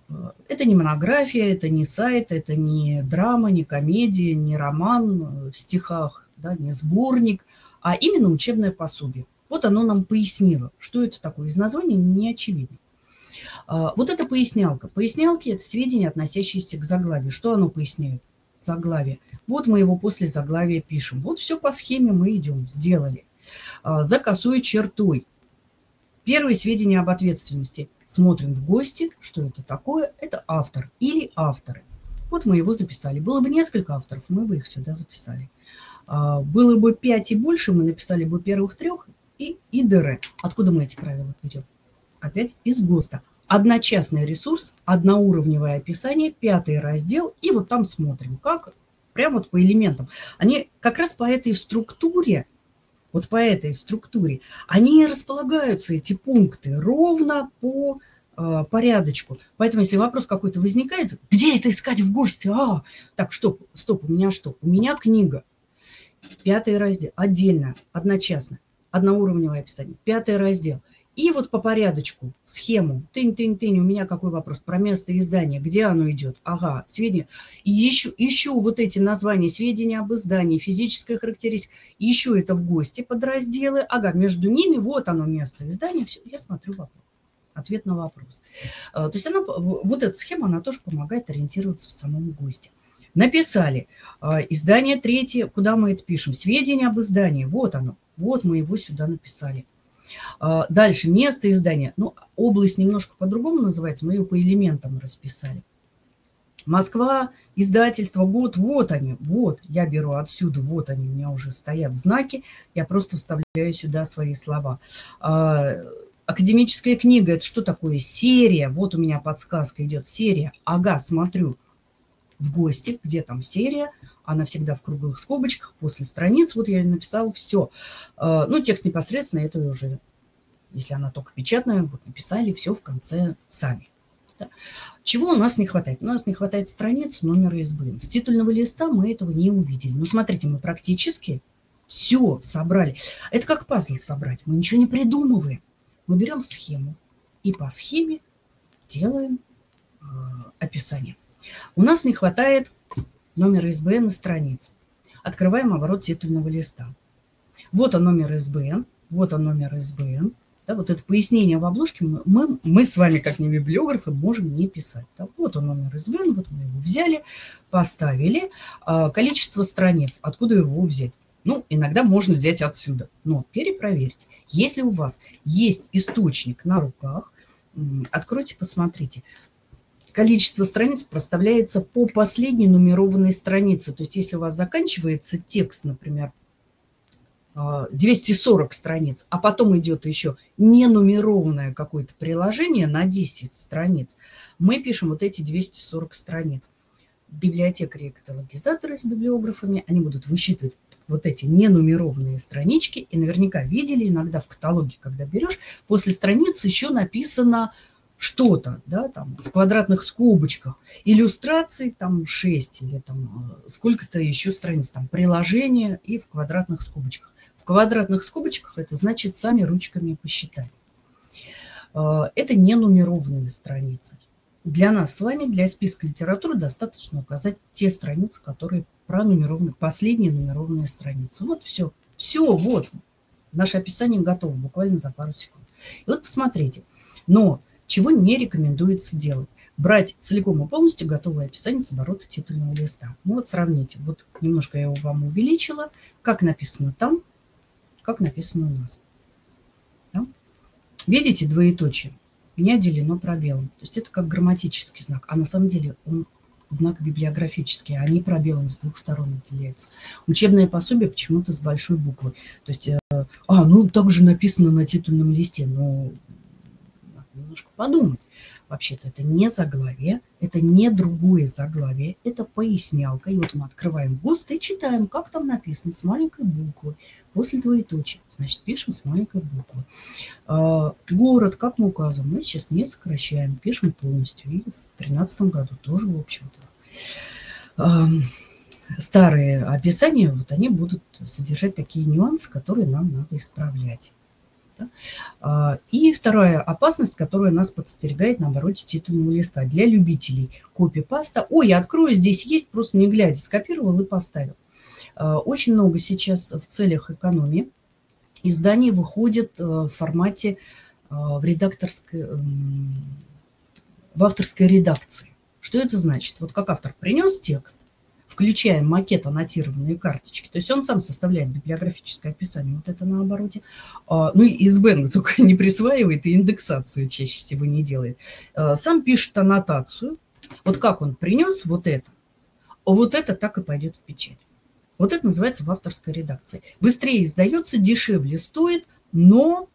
А, это не монография, это не сайт, это не драма, не комедия, не роман в стихах, да, не сборник, а именно учебное пособие. Вот оно нам пояснило, что это такое. Из названия не очевидно. А, вот это пояснялка. Пояснялки – это сведения, относящиеся к заглавию. Что оно поясняет? Заглавие. Вот мы его после заглавия пишем. Вот все по схеме мы идем, сделали. А, за косой чертой. Первые сведения об ответственности. Смотрим в гости, что это такое. Это автор или авторы. Вот мы его записали. Было бы несколько авторов, мы бы их сюда записали. А, было бы пять и больше, мы написали бы первых трех и ИДР. Откуда мы эти правила берем? Опять из ГОСТа одночастный ресурс, одноуровневое описание, пятый раздел, и вот там смотрим, как прямо вот по элементам. Они как раз по этой структуре, вот по этой структуре, они располагаются, эти пункты, ровно по э, порядочку. Поэтому, если вопрос какой-то возникает, где это искать в ГОСТе? А, так, стоп, стоп, у меня что? У меня книга. Пятый раздел, отдельно, одночасно, одноуровневое описание. Пятый раздел – И вот по порядочку, схему, тынь-тынь-тынь, у меня какой вопрос про место издания, где оно идет? Ага, сведения. Ищу, ищу вот эти названия, сведения об издании, физическая характеристика, ищу это в гости подразделы, ага, между ними вот оно место издания, все, я смотрю вопрос ответ на вопрос. А, то есть она, вот эта схема, она тоже помогает ориентироваться в самом госте. Написали. А, издание третье. Куда мы это пишем? Сведения об издании. Вот оно. Вот мы его сюда написали. А, дальше, место издания. Ну, область немножко по-другому называется, мы ее по элементам расписали. Москва, издательство, год, вот они, вот, я беру отсюда, вот они, у меня уже стоят знаки, я просто вставляю сюда свои слова. А, академическая книга, это что такое? Серия, вот у меня подсказка идет, серия, ага, смотрю, в гости, где там серия, она всегда в круглых скобочках, после страниц, вот я написала все. А, ну, текст непосредственно, это уже, если она только печатная, вот написали все в конце сами. Да. Чего у нас не хватает? У нас не хватает страниц номера СБН. С титульного листа мы этого не увидели. Ну, смотрите, мы практически все собрали. Это как пазл собрать. Мы ничего не придумываем. Мы берем схему и по схеме делаем э, описание. У нас не хватает номер СБН на странице. Открываем оборот титульного листа. Вот он номер СБН, вот он номер СБН. Да, вот это пояснение в обложке мы, мы, мы с вами, как не библиографы, можем не писать. Да. Вот он номер СБН, вот мы его взяли, поставили. А, количество страниц, откуда его взять? Ну, иногда можно взять отсюда, но перепроверьте. Если у вас есть источник на руках, откройте, посмотрите количество страниц проставляется по последней нумерованной странице. То есть если у вас заканчивается текст, например, 240 а, страниц, а потом идет еще ненумерованное какое-то приложение на 10 страниц, мы пишем вот эти 240 страниц. Библиотекари и каталогизаторы с библиографами, они будут высчитывать вот эти ненумерованные странички, и наверняка видели иногда в каталоге, когда берешь, после страницы еще написано что-то, да, там, в квадратных скобочках, иллюстрации там 6 или там э, сколько-то еще страниц, там, приложения и в квадратных скобочках. В квадратных скобочках это значит сами ручками посчитать. Э, это не нумерованные страницы. Для нас с вами, для списка литературы, достаточно указать те страницы, которые пронумерованы, последние нумерованные страницы. Вот все. Все, вот. Наше описание готово буквально за пару секунд. И вот посмотрите. Но чего не рекомендуется делать. Брать целиком и полностью готовое описание с оборота титульного листа. Ну вот сравните. Вот немножко я его вам увеличила. Как написано там, как написано у нас. Да? Видите двоеточие? Не отделено пробелом. То есть это как грамматический знак. А на самом деле он знак библиографический, а они пробелами с двух сторон отделяются. Учебное пособие почему-то с большой буквы. То есть, э, а, ну так же написано на титульном листе, но немножко подумать. Вообще-то это не заглавие, это не другое заглавие, это пояснялка. И вот мы открываем ГОСТ и читаем, как там написано, с маленькой буквы, после двоеточия. Значит, пишем с маленькой буквы. А, город, как мы указываем, мы сейчас не сокращаем, пишем полностью. И в 2013 году тоже, в общем-то старые описания, вот они будут содержать такие нюансы, которые нам надо исправлять. Да? А, и вторая опасность, которая нас подстерегает на обороте титульного листа. Для любителей копипаста. Ой, я открою, здесь есть, просто не глядя, скопировал и поставил. А, очень много сейчас в целях экономии изданий выходит э, в формате э, в редакторской, в авторской редакции. Что это значит? Вот как автор принес текст, включаем макет аннотированные карточки. То есть он сам составляет библиографическое описание, вот это на обороте. А, ну и СБН только не присваивает и индексацию чаще всего не делает. А, сам пишет аннотацию. Вот как он принес вот это, вот это так и пойдет в печать. Вот это называется в авторской редакции. Быстрее издается, дешевле стоит, но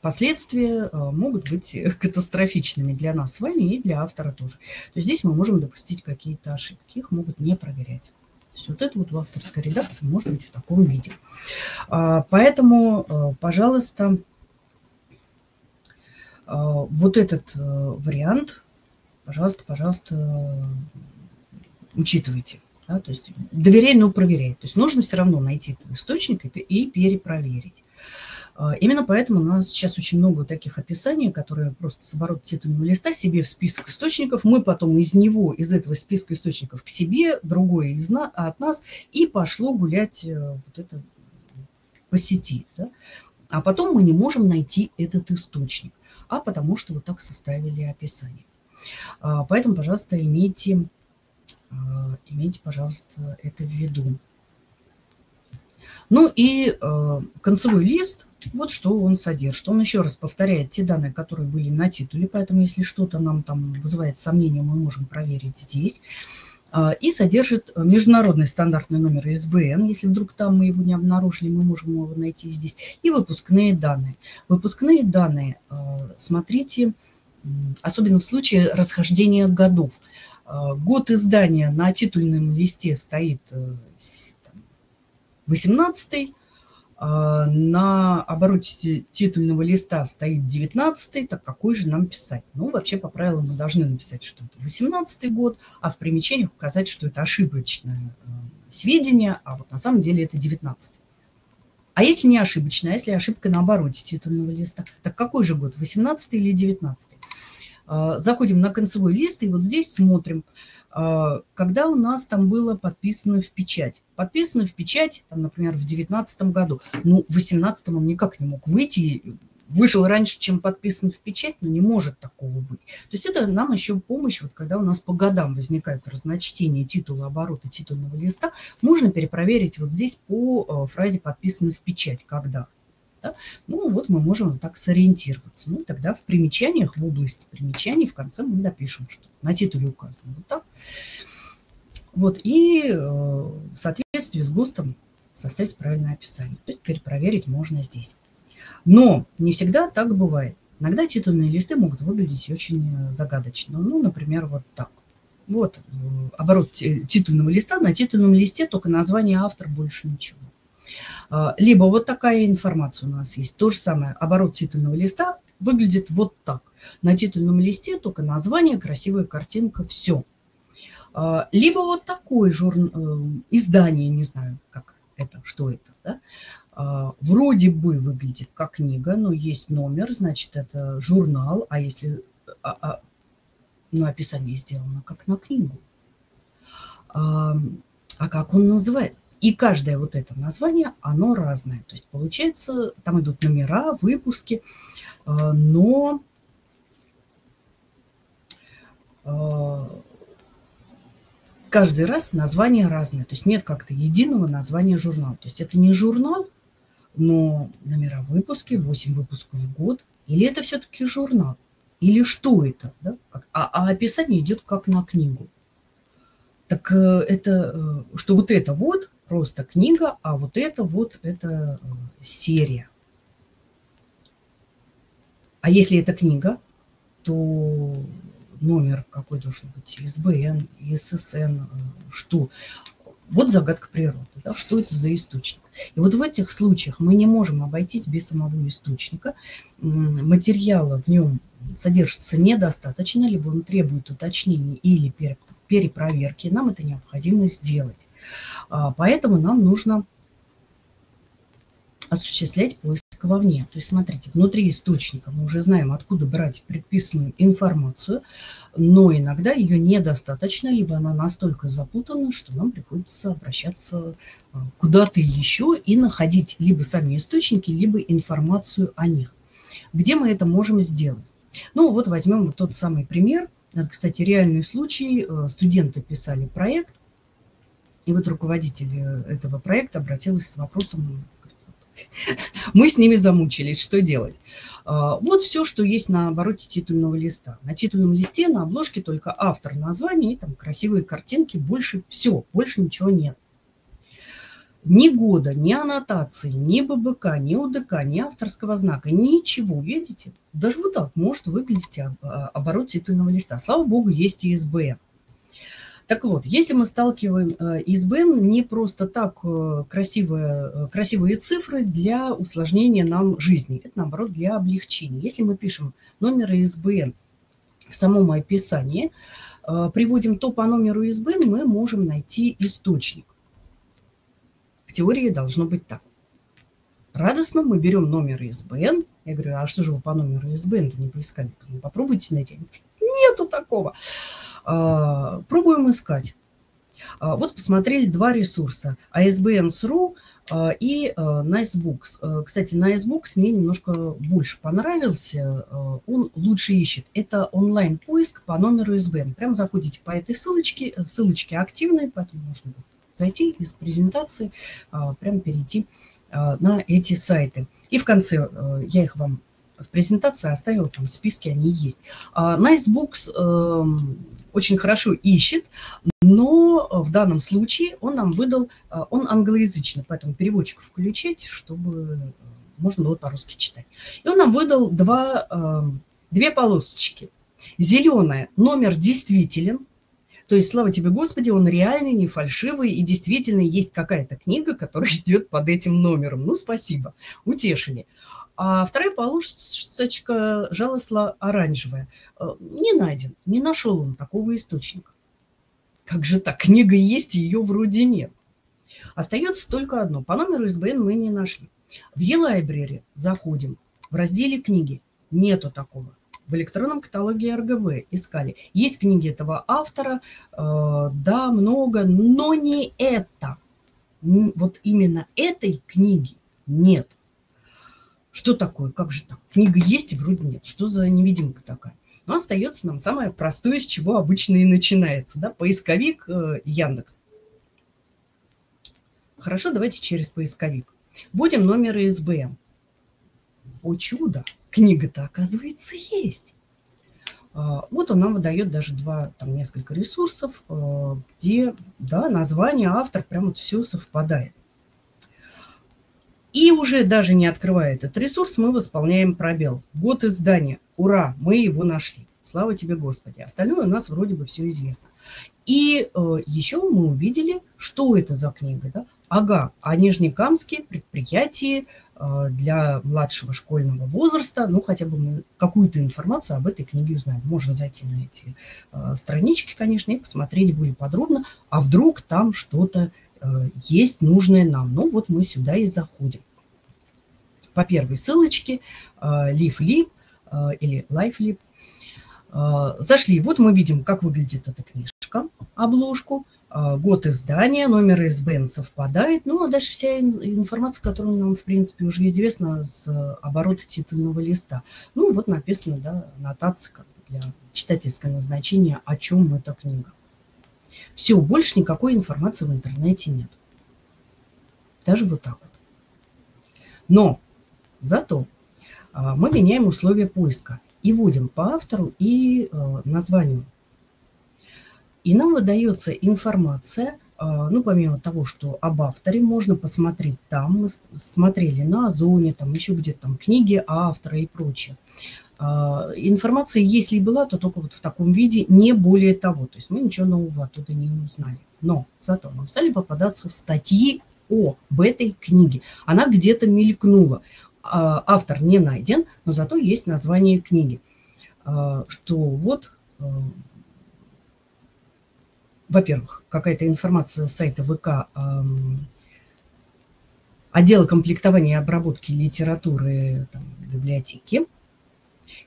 последствия э, могут быть катастрофичными для нас с вами и для автора тоже. То есть здесь мы можем допустить какие-то ошибки, их могут не проверять. То есть вот это вот в авторской редакции может быть в таком виде. А, поэтому, э, пожалуйста, э, вот этот вариант, пожалуйста, пожалуйста, учитывайте. Да, то есть доверяй, но проверяй. То есть нужно все равно найти этот источник и перепроверить. А, именно поэтому у нас сейчас очень много таких описаний, которые просто с оборота титульного листа себе в список источников. Мы потом из него, из этого списка источников к себе, другое из на, от нас, и пошло гулять э, вот это по сети. Да? А потом мы не можем найти этот источник, а потому что вот так составили описание. А, поэтому, пожалуйста, имейте, а, имейте, пожалуйста, это в виду. Ну и э, концевой лист, вот что он содержит. Он еще раз повторяет те данные, которые были на титуле, поэтому если что-то нам там вызывает сомнение, мы можем проверить здесь. Э, и содержит международный стандартный номер СБН. Если вдруг там мы его не обнаружили, мы можем его найти здесь. И выпускные данные. Выпускные данные, э, смотрите, особенно в случае расхождения годов. Э, год издания на титульном листе стоит 18 а, на обороте титульного листа стоит 19 так какой же нам писать? Ну, вообще, по правилам мы должны написать, что это 18 год, а в примечаниях указать, что это ошибочное э, сведение, а вот на самом деле это 19 А если не ошибочное, а если ошибка на обороте титульного листа, так какой же год, 18 или 19 а, Заходим на концевой лист и вот здесь смотрим, когда у нас там было подписано в печать. Подписано в печать, там, например, в 2019 году. Ну, в 2018 он никак не мог выйти, вышел раньше, чем подписан в печать, но не может такого быть. То есть это нам еще помощь, вот когда у нас по годам возникают разночтения титула оборота титульного листа, можно перепроверить вот здесь по а, фразе подписано в печать, когда. Да? Ну, вот мы можем так сориентироваться. Ну, тогда в примечаниях, в области примечаний в конце мы напишем, что на титуле указано вот так. Вот, и э, в соответствии с ГОСТом составить правильное описание. То есть перепроверить можно здесь. Но не всегда так бывает. Иногда титульные листы могут выглядеть очень э, загадочно. Ну, например, вот так. Вот э, оборот титульного листа. На титульном листе только название автор, больше ничего. А, либо вот такая информация у нас есть. То же самое, оборот титульного листа выглядит вот так. На титульном листе только название, красивая картинка, все. А, либо вот такое. Э, издание, не знаю, как это, что это, да? А, вроде бы выглядит как книга, но есть номер, значит, это журнал, а если а, а, ну, описание сделано как на книгу. А, а как он называется? И каждое вот это название, оно разное. То есть получается, там идут номера, выпуски, э, но э, каждый раз название разное. То есть нет как-то единого названия журнала. То есть это не журнал, но номера выпуски, 8 выпусков в год. Или это все-таки журнал? Или что это? Да? А, а описание идет как на книгу. Так э, это, что вот это вот просто книга, а вот это вот это э, серия. А если это книга, то номер какой должен быть, СБН, ССН, э, что? Вот загадка природы, да, что это за источник. И вот в этих случаях мы не можем обойтись без самого источника. Материала в нем содержится недостаточно, либо он требует уточнения или перепроверки. Нам это необходимо сделать. А, поэтому нам нужно осуществлять поиск вовне. То есть, смотрите, внутри источника мы уже знаем, откуда брать предписанную информацию, но иногда ее недостаточно, либо она настолько запутана, что нам приходится обращаться а, куда-то еще и находить либо сами источники, либо информацию о них. Где мы это можем сделать? Ну, вот возьмем вот тот самый пример. Это, кстати, реальный случай. Э, студенты писали проект, и вот руководитель э, этого проекта обратилась с вопросом, мы с ними замучились, что делать? Вот все, что есть на обороте титульного листа. На титульном листе, на обложке только автор, название и там красивые картинки, больше все, больше ничего нет. Ни года, ни аннотации, ни ББК, ни УДК, ни авторского знака, ничего, видите? Даже вот так может выглядеть оборот титульного листа. Слава богу, есть ИСБН. Так вот, если мы сталкиваем э, ИСБН не просто так э, красивые, э, красивые цифры для усложнения нам жизни, это наоборот для облегчения. Если мы пишем номер ИСБН в самом описании, приводим то по номеру ИСБН, мы можем найти источник. В теории должно быть так. Радостно мы берем номер ИСБН. Я говорю, а что же вы по номеру ИСБН-то не поискали? Ну, попробуйте найти. Нету такого. А, пробуем искать. А, вот посмотрели два ресурса. ASBN.ru а, и NiceBooks. Кстати, NiceBooks мне немножко больше понравился. Он лучше ищет. Это онлайн-поиск по номеру ISBN. Прям заходите по этой ссылочке. Ссылочки активные, поэтому можно зайти из презентации, прям перейти на эти сайты. И в конце я их вам в презентации оставила, там списки они есть. Nicebooks эм, очень хорошо ищет, но в данном случае он нам выдал, он англоязычный, поэтому переводчик включить, чтобы э, можно было по-русски читать. И он нам выдал два, эм, две полосочки. Зеленая, номер действителен, то есть, слава тебе, Господи, он реальный, не фальшивый, и действительно есть какая-то книга, которая идет под этим номером. Ну, спасибо, утешили. А вторая полосочка жалостла оранжевая. Э, не найден, не нашел он такого источника. Как же так? Книга есть, ее вроде нет. Остается только одно. По номеру СБН мы не нашли. В e-library заходим. В разделе книги нету такого в электронном каталоге РГБ искали. Есть книги этого автора, э, да, много, но не это. Вот именно этой книги нет. Что такое? Как же так? Книга есть и вроде нет. Что за невидимка такая? Но остается нам самое простое, с чего обычно и начинается. Да? Поисковик э, Яндекс. Хорошо, давайте через поисковик. Вводим номер ИСБН. О чудо! Книга-то, оказывается, есть. А, вот он нам выдает даже два, там несколько ресурсов, а, где, да, название, автор, прям вот все совпадает. И уже даже не открывая этот ресурс, мы восполняем пробел. Год издания. Ура, мы его нашли. Слава тебе, Господи. Остальное у нас вроде бы все известно. И э, еще мы увидели, что это за книга. Да? Ага, о Нижнекамске предприятии э, для младшего школьного возраста. Ну, хотя бы мы какую-то информацию об этой книге узнаем. Можно зайти на эти э, странички, конечно, и посмотреть более подробно. А вдруг там что-то э, есть нужное нам. Ну, вот мы сюда и заходим. По первой ссылочке э, LiveLib э, или LifeLib а, зашли, вот мы видим, как выглядит эта книжка, обложку, а, год издания, номер ИСБН совпадает. Ну, а дальше вся информация, которая нам, в принципе, уже известна с оборота титульного листа. Ну, вот написано, да, аннотация как для читательского назначения, о чем эта книга. Все, больше никакой информации в интернете нет. Даже вот так вот. Но зато а, мы меняем условия поиска и вводим по автору и э, названию. И нам выдается информация, э, ну, помимо того, что об авторе можно посмотреть там, мы смотрели на Озоне, там еще где-то там книги автора и прочее. Э, информация, если и была, то только вот в таком виде, не более того. То есть мы ничего нового оттуда не узнали. Но зато нам стали попадаться статьи об этой книге. Она где-то мелькнула. А, автор не найден, но зато есть название книги. А, что вот, а, во-первых, какая-то информация с сайта ВК отдела комплектования и обработки литературы там, библиотеки.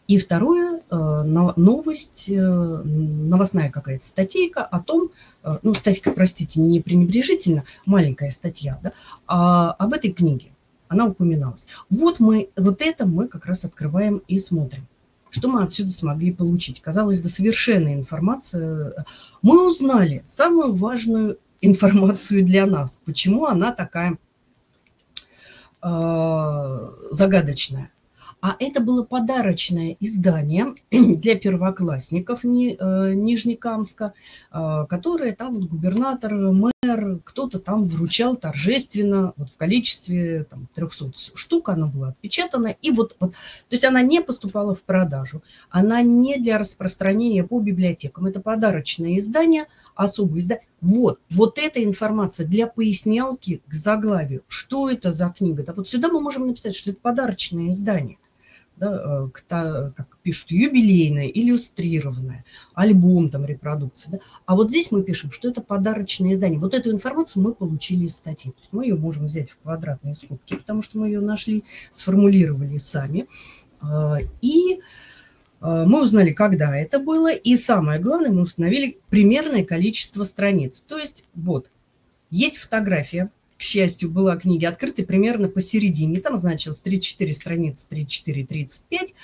И второе, новость, новостная какая-то статейка о том, ну, статейка, простите, не пренебрежительно, маленькая статья, да, об этой книге она упоминалась. Вот мы, вот это мы как раз открываем и смотрим. Что мы отсюда смогли получить? Казалось бы, совершенная информация. Мы узнали самую важную информацию для нас. Почему она такая э, загадочная? А это было подарочное издание для первоклассников э, Нижнекамска, э, которое там вот губернатор, мэр, кто-то там вручал торжественно, вот в количестве там, 300 штук оно было отпечатано. И вот, вот, то есть она не поступала в продажу, она не для распространения по библиотекам. Это подарочное издание, особое издание. Вот, вот эта информация для пояснялки к заглавию. Что это за книга? Да вот сюда мы можем написать, что это подарочное издание. Да, э, как пишут, юбилейная, иллюстрированная, альбом, там, репродукция. Да? А вот здесь мы пишем, что это подарочное издание. Вот эту информацию мы получили из статьи. То есть мы ее можем взять в квадратные скобки, потому что мы ее нашли, сформулировали сами. А, и а, мы узнали, когда это было, и самое главное, мы установили примерное количество страниц. То есть вот, есть фотография, к счастью, была книги открыты примерно посередине. Там значилось 34 страницы, 34, 35.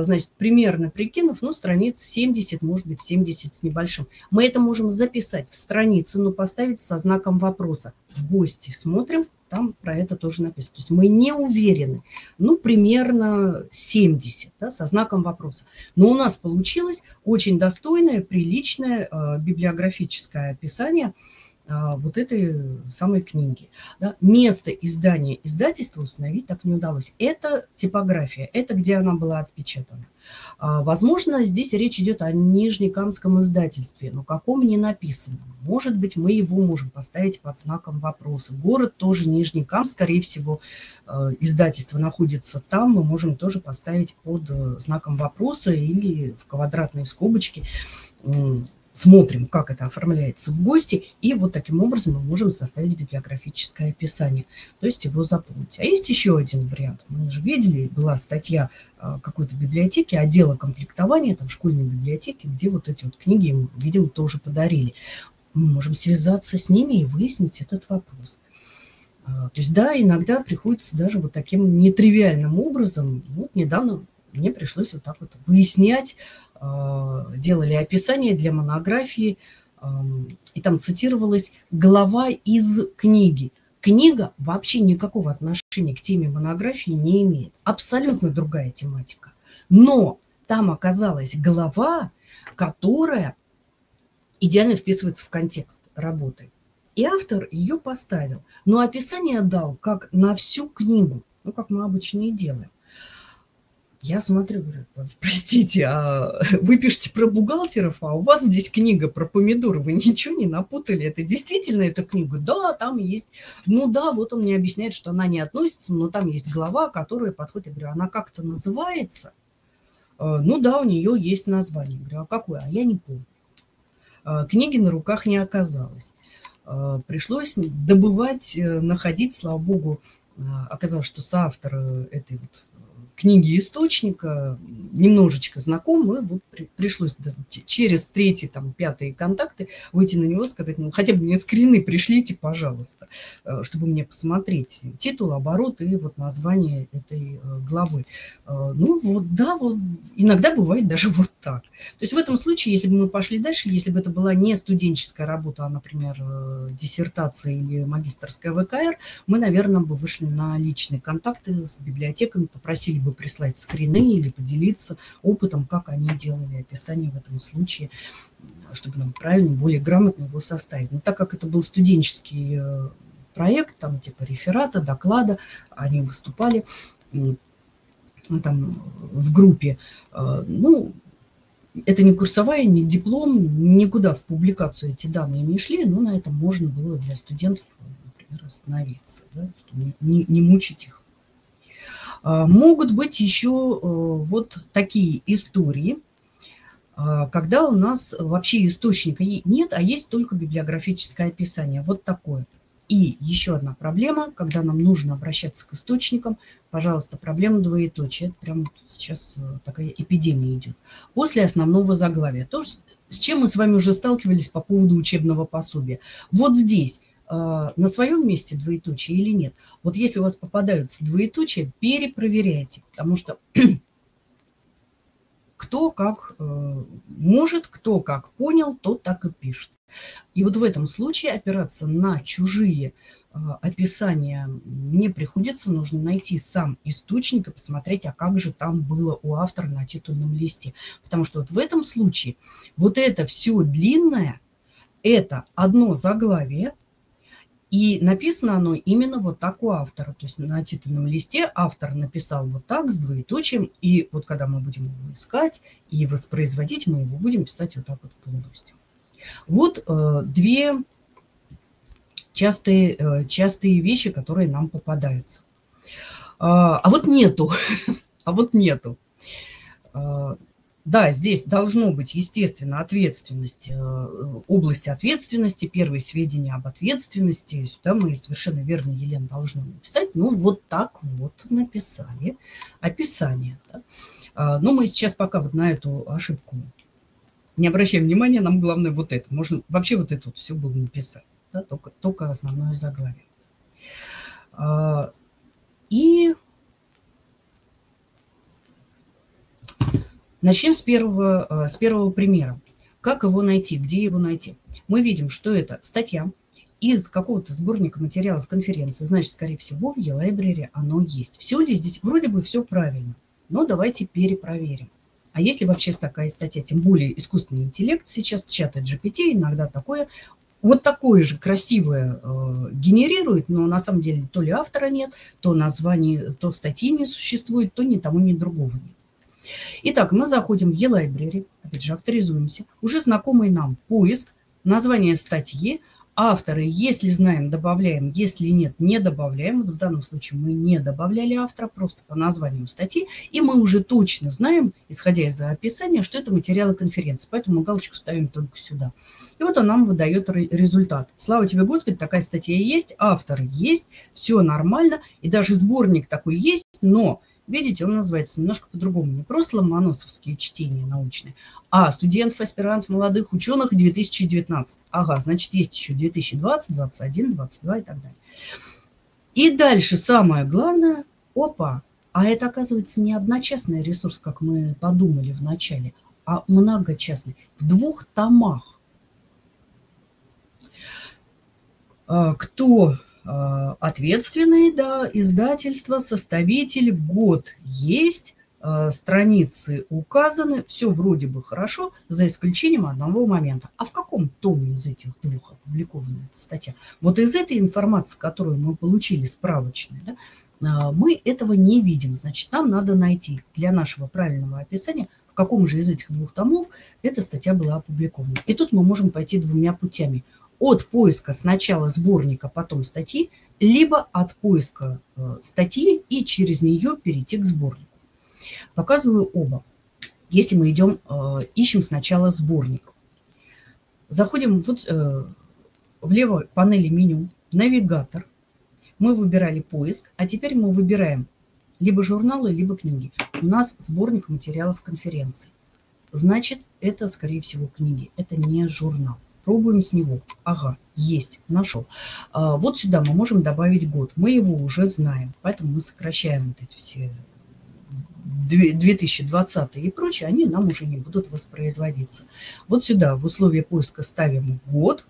Значит, примерно прикинув, ну, страниц 70, может быть, 70 с небольшим. Мы это можем записать в странице, но поставить со знаком вопроса. В гости смотрим, там про это тоже написано. То есть мы не уверены. Ну, примерно 70, да, со знаком вопроса. Но у нас получилось очень достойное, приличное э, библиографическое описание – а, вот этой самой книги. Да? Место издания издательства установить так не удалось. Это типография, это где она была отпечатана. А, возможно, здесь речь идет о Нижнекамском издательстве, но каком не написано. Может быть, мы его можем поставить под знаком вопроса. Город тоже Нижнекамск, скорее всего, а, издательство находится там, мы можем тоже поставить под э, знаком вопроса или в квадратной скобочке смотрим, как это оформляется в гости, и вот таким образом мы можем составить библиографическое описание, то есть его заполнить. А есть еще один вариант. Мы же видели, была статья а, какой-то библиотеки, отдела комплектования, там школьной библиотеки, где вот эти вот книги им, видимо, тоже подарили. Мы можем связаться с ними и выяснить этот вопрос. А, то есть, да, иногда приходится даже вот таким нетривиальным образом. Вот недавно мне пришлось вот так вот выяснять, а, делали описание для монографии, и там цитировалась глава из книги. Книга вообще никакого отношения к теме монографии не имеет. Абсолютно другая тематика. Но там оказалась глава, которая идеально вписывается в контекст работы. И автор ее поставил. Но описание дал как на всю книгу, ну, как мы обычно и делаем. Я смотрю, говорю, простите, а вы пишете про бухгалтеров, а у вас здесь книга про помидоры, вы ничего не напутали? Это действительно эта книга? Да, там есть. Ну да, вот он мне объясняет, что она не относится, но там есть глава, которая подходит. Я говорю, она как-то называется? «А, ну да, у нее есть название. Я говорю, а какое? А я не помню. А, книги на руках не оказалось. А, пришлось добывать, э, находить, слава богу, оказалось, что соавтор э, этой вот книги источника немножечко знакомы, вот при, пришлось да, через третий, там, пятые контакты выйти на него, сказать, ну, хотя бы мне скрины пришлите, пожалуйста, э, чтобы мне посмотреть титул, оборот и вот название этой э, главы. Э, ну, вот, да, вот, иногда бывает даже вот так. То есть в этом случае, если бы мы пошли дальше, если бы это была не студенческая работа, а, например, диссертация или магистрская ВКР, мы, наверное, бы вышли на личные контакты с библиотеками, попросили бы прислать скрины или поделиться опытом, как они делали описание в этом случае, чтобы нам правильно, более грамотно его составить. Но так как это был студенческий э, проект, там типа реферата, доклада, они выступали там в группе, э, ну, это не курсовая, не диплом, никуда в публикацию эти данные не шли, но на этом можно было для студентов, например, остановиться, да, чтобы не, не мучить их могут быть еще э, вот такие истории, а, когда у нас вообще источника нет, а есть только библиографическое описание. Вот такое. И еще одна проблема, когда нам нужно обращаться к источникам, пожалуйста, проблема двоеточия. Это прямо сейчас э, такая эпидемия идет. После основного заглавия. То, с чем мы с вами уже сталкивались по поводу учебного пособия. Вот здесь на своем месте двоеточие или нет. Вот если у вас попадаются двоеточия, перепроверяйте, потому что кто как э, может, кто как понял, тот так и пишет. И вот в этом случае опираться на чужие э, описания не приходится, нужно найти сам источник и посмотреть, а как же там было у автора на титульном листе. Потому что вот в этом случае вот это все длинное, это одно заглавие, и написано оно именно вот так у автора. То есть на титульном листе автор написал вот так с двоеточием. И вот когда мы будем его искать и воспроизводить, мы его будем писать вот так вот полностью. Вот э, две частые, э, частые вещи, которые нам попадаются. А, а вот нету. а вот нету. Да, здесь должно быть, естественно, ответственность, э, область ответственности, первые сведения об ответственности. Сюда мы совершенно верно, Елена, должны написать. Ну, вот так вот написали описание. Да? А, но мы сейчас пока вот на эту ошибку не обращаем внимания, нам главное вот это. Можно вообще вот это вот все было написать, да? только, только основное заглавие. А, и начнем с первого, а, с первого примера. Как его найти, где его найти? Мы видим, что это статья из какого-то сборника материалов конференции, значит, скорее всего, в e-library оно есть. Все ли здесь? Вроде бы все правильно, но давайте перепроверим. А если вообще такая статья, тем более искусственный интеллект сейчас, чат GPT иногда такое, вот такое же красивое э, генерирует, но на самом деле то ли автора нет, то название, то статьи не существует, то ни тому, ни другого нет. Итак, мы заходим в e-library, опять же авторизуемся, уже знакомый нам поиск, название статьи, авторы, если знаем, добавляем, если нет, не добавляем. Вот в данном случае мы не добавляли автора, просто по названию статьи. И мы уже точно знаем, исходя из описания, что это материалы конференции. Поэтому галочку ставим только сюда. И вот он нам выдает результат. Слава тебе, Господи, такая статья есть, автор есть, все нормально. И даже сборник такой есть, но Видите, он называется немножко по-другому. Не просто ломоносовские чтения научные, а студентов, аспирантов, молодых ученых 2019. Ага, значит, есть еще 2020, 2021, 2022 и так далее. И дальше самое главное, опа, а это оказывается не одночастный ресурс, как мы подумали вначале, а многочастный, в двух томах. А, кто ответственный, да, издательство, составитель, год есть, э, страницы указаны, все вроде бы хорошо, за исключением одного момента. А в каком томе из этих двух опубликована эта статья? Вот из этой информации, которую мы получили справочной, да, э, мы этого не видим. Значит, нам надо найти для нашего правильного описания, в каком же из этих двух томов эта статья была опубликована. И тут мы можем пойти двумя путями от поиска сначала сборника, потом статьи, либо от поиска э, статьи и через нее перейти к сборнику. Показываю оба. Если мы идем, э, ищем сначала сборник. Заходим вот э, в левой панели меню, навигатор. Мы выбирали поиск, а теперь мы выбираем либо журналы, либо книги. У нас сборник материалов конференции. Значит, это, скорее всего, книги. Это не журнал. Пробуем с него. Ага, есть, нашел. А, вот сюда мы можем добавить год. Мы его уже знаем, поэтому мы сокращаем вот эти все 2020 и прочее, они нам уже не будут воспроизводиться. Вот сюда в условия поиска ставим год,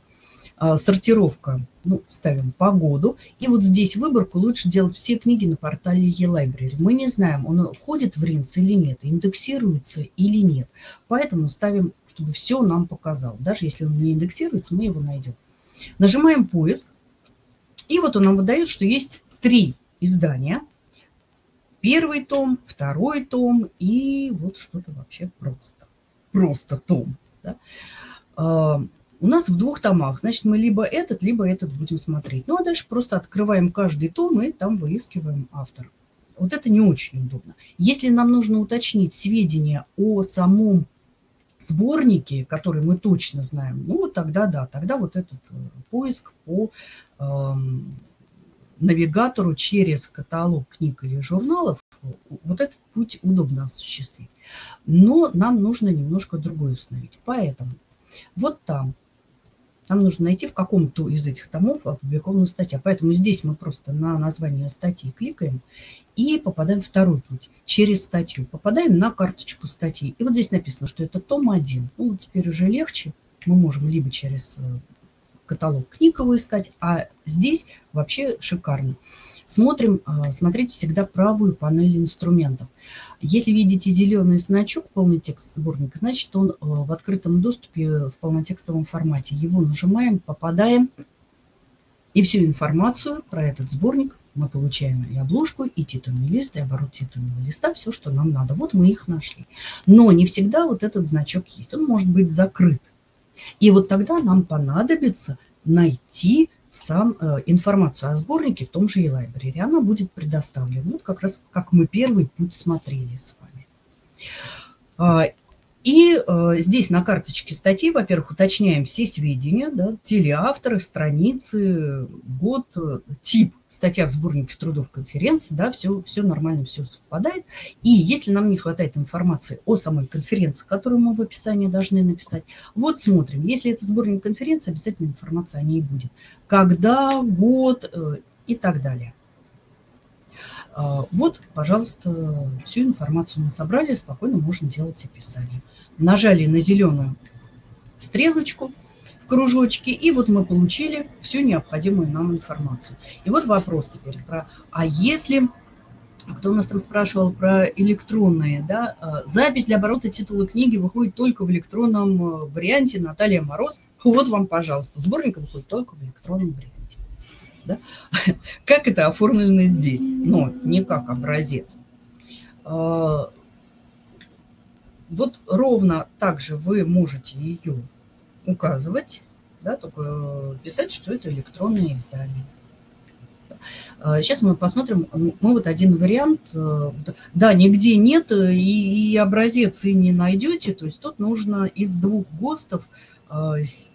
сортировка, ну, ставим погоду. И вот здесь выборку лучше делать все книги на портале e-library. Мы не знаем, он входит в РИНЦ или нет, индексируется или нет. Поэтому ставим, чтобы все нам показал. Даже если он не индексируется, мы его найдем. Нажимаем поиск. И вот он нам выдает, что есть три издания. Первый том, второй том и вот что-то вообще просто. Просто том. Да? У нас в двух томах. Значит, мы либо этот, либо этот будем смотреть. Ну, а дальше просто открываем каждый том и там выискиваем автора. Вот это не очень удобно. Если нам нужно уточнить сведения о самом сборнике, который мы точно знаем, ну, тогда да, тогда вот этот э, поиск по э, навигатору через каталог книг или журналов, вот этот путь удобно осуществить. Но нам нужно немножко другое установить. Поэтому вот там нам нужно найти, в каком-то из этих томов опубликована статья. Поэтому здесь мы просто на название статьи кликаем и попадаем в второй путь. Через статью попадаем на карточку статьи. И вот здесь написано, что это том 1. Ну, вот теперь уже легче. Мы можем либо через э, каталог книг его искать, а здесь вообще шикарно. Смотрим, а, смотрите всегда правую панель инструментов. Если видите зеленый значок, полный текст сборника, значит он а, в открытом доступе в полнотекстовом формате. Его нажимаем, попадаем, и всю информацию про этот сборник мы получаем и обложку, и титульный лист, и оборот титульного листа, все, что нам надо. Вот мы их нашли. Но не всегда вот этот значок есть. Он может быть закрыт. И вот тогда нам понадобится найти сам, э, информацию о сборнике в том же e-library. Она будет предоставлена. Вот как раз как мы первый путь смотрели с вами. И э, здесь на карточке статьи, во-первых, уточняем все сведения, да, телеавторы, страницы, год, тип, статья в сборнике трудов конференции, да, все, все нормально, все совпадает. И если нам не хватает информации о самой конференции, которую мы в описании должны написать, вот смотрим, если это сборник конференции, обязательно информация о ней будет. Когда, год э, и так далее. А, вот, пожалуйста, всю информацию мы собрали, спокойно можно делать описание. Нажали на зеленую стрелочку в кружочке, и вот мы получили всю необходимую нам информацию. И вот вопрос теперь про, а если, кто у нас там спрашивал про электронные, да, а, запись для оборота титула книги выходит только в электронном э, варианте, Наталья Мороз, вот вам, пожалуйста, сборник выходит только в электронном варианте. Да? Как это оформлено здесь? Но не как образец. А, вот ровно так же вы можете ее указывать, да, только писать, что это электронное издание. Сейчас а, мы посмотрим, мы вот один вариант, э, да, нигде нет, и, и образец и не найдете, то есть тут нужно из двух ГОСТов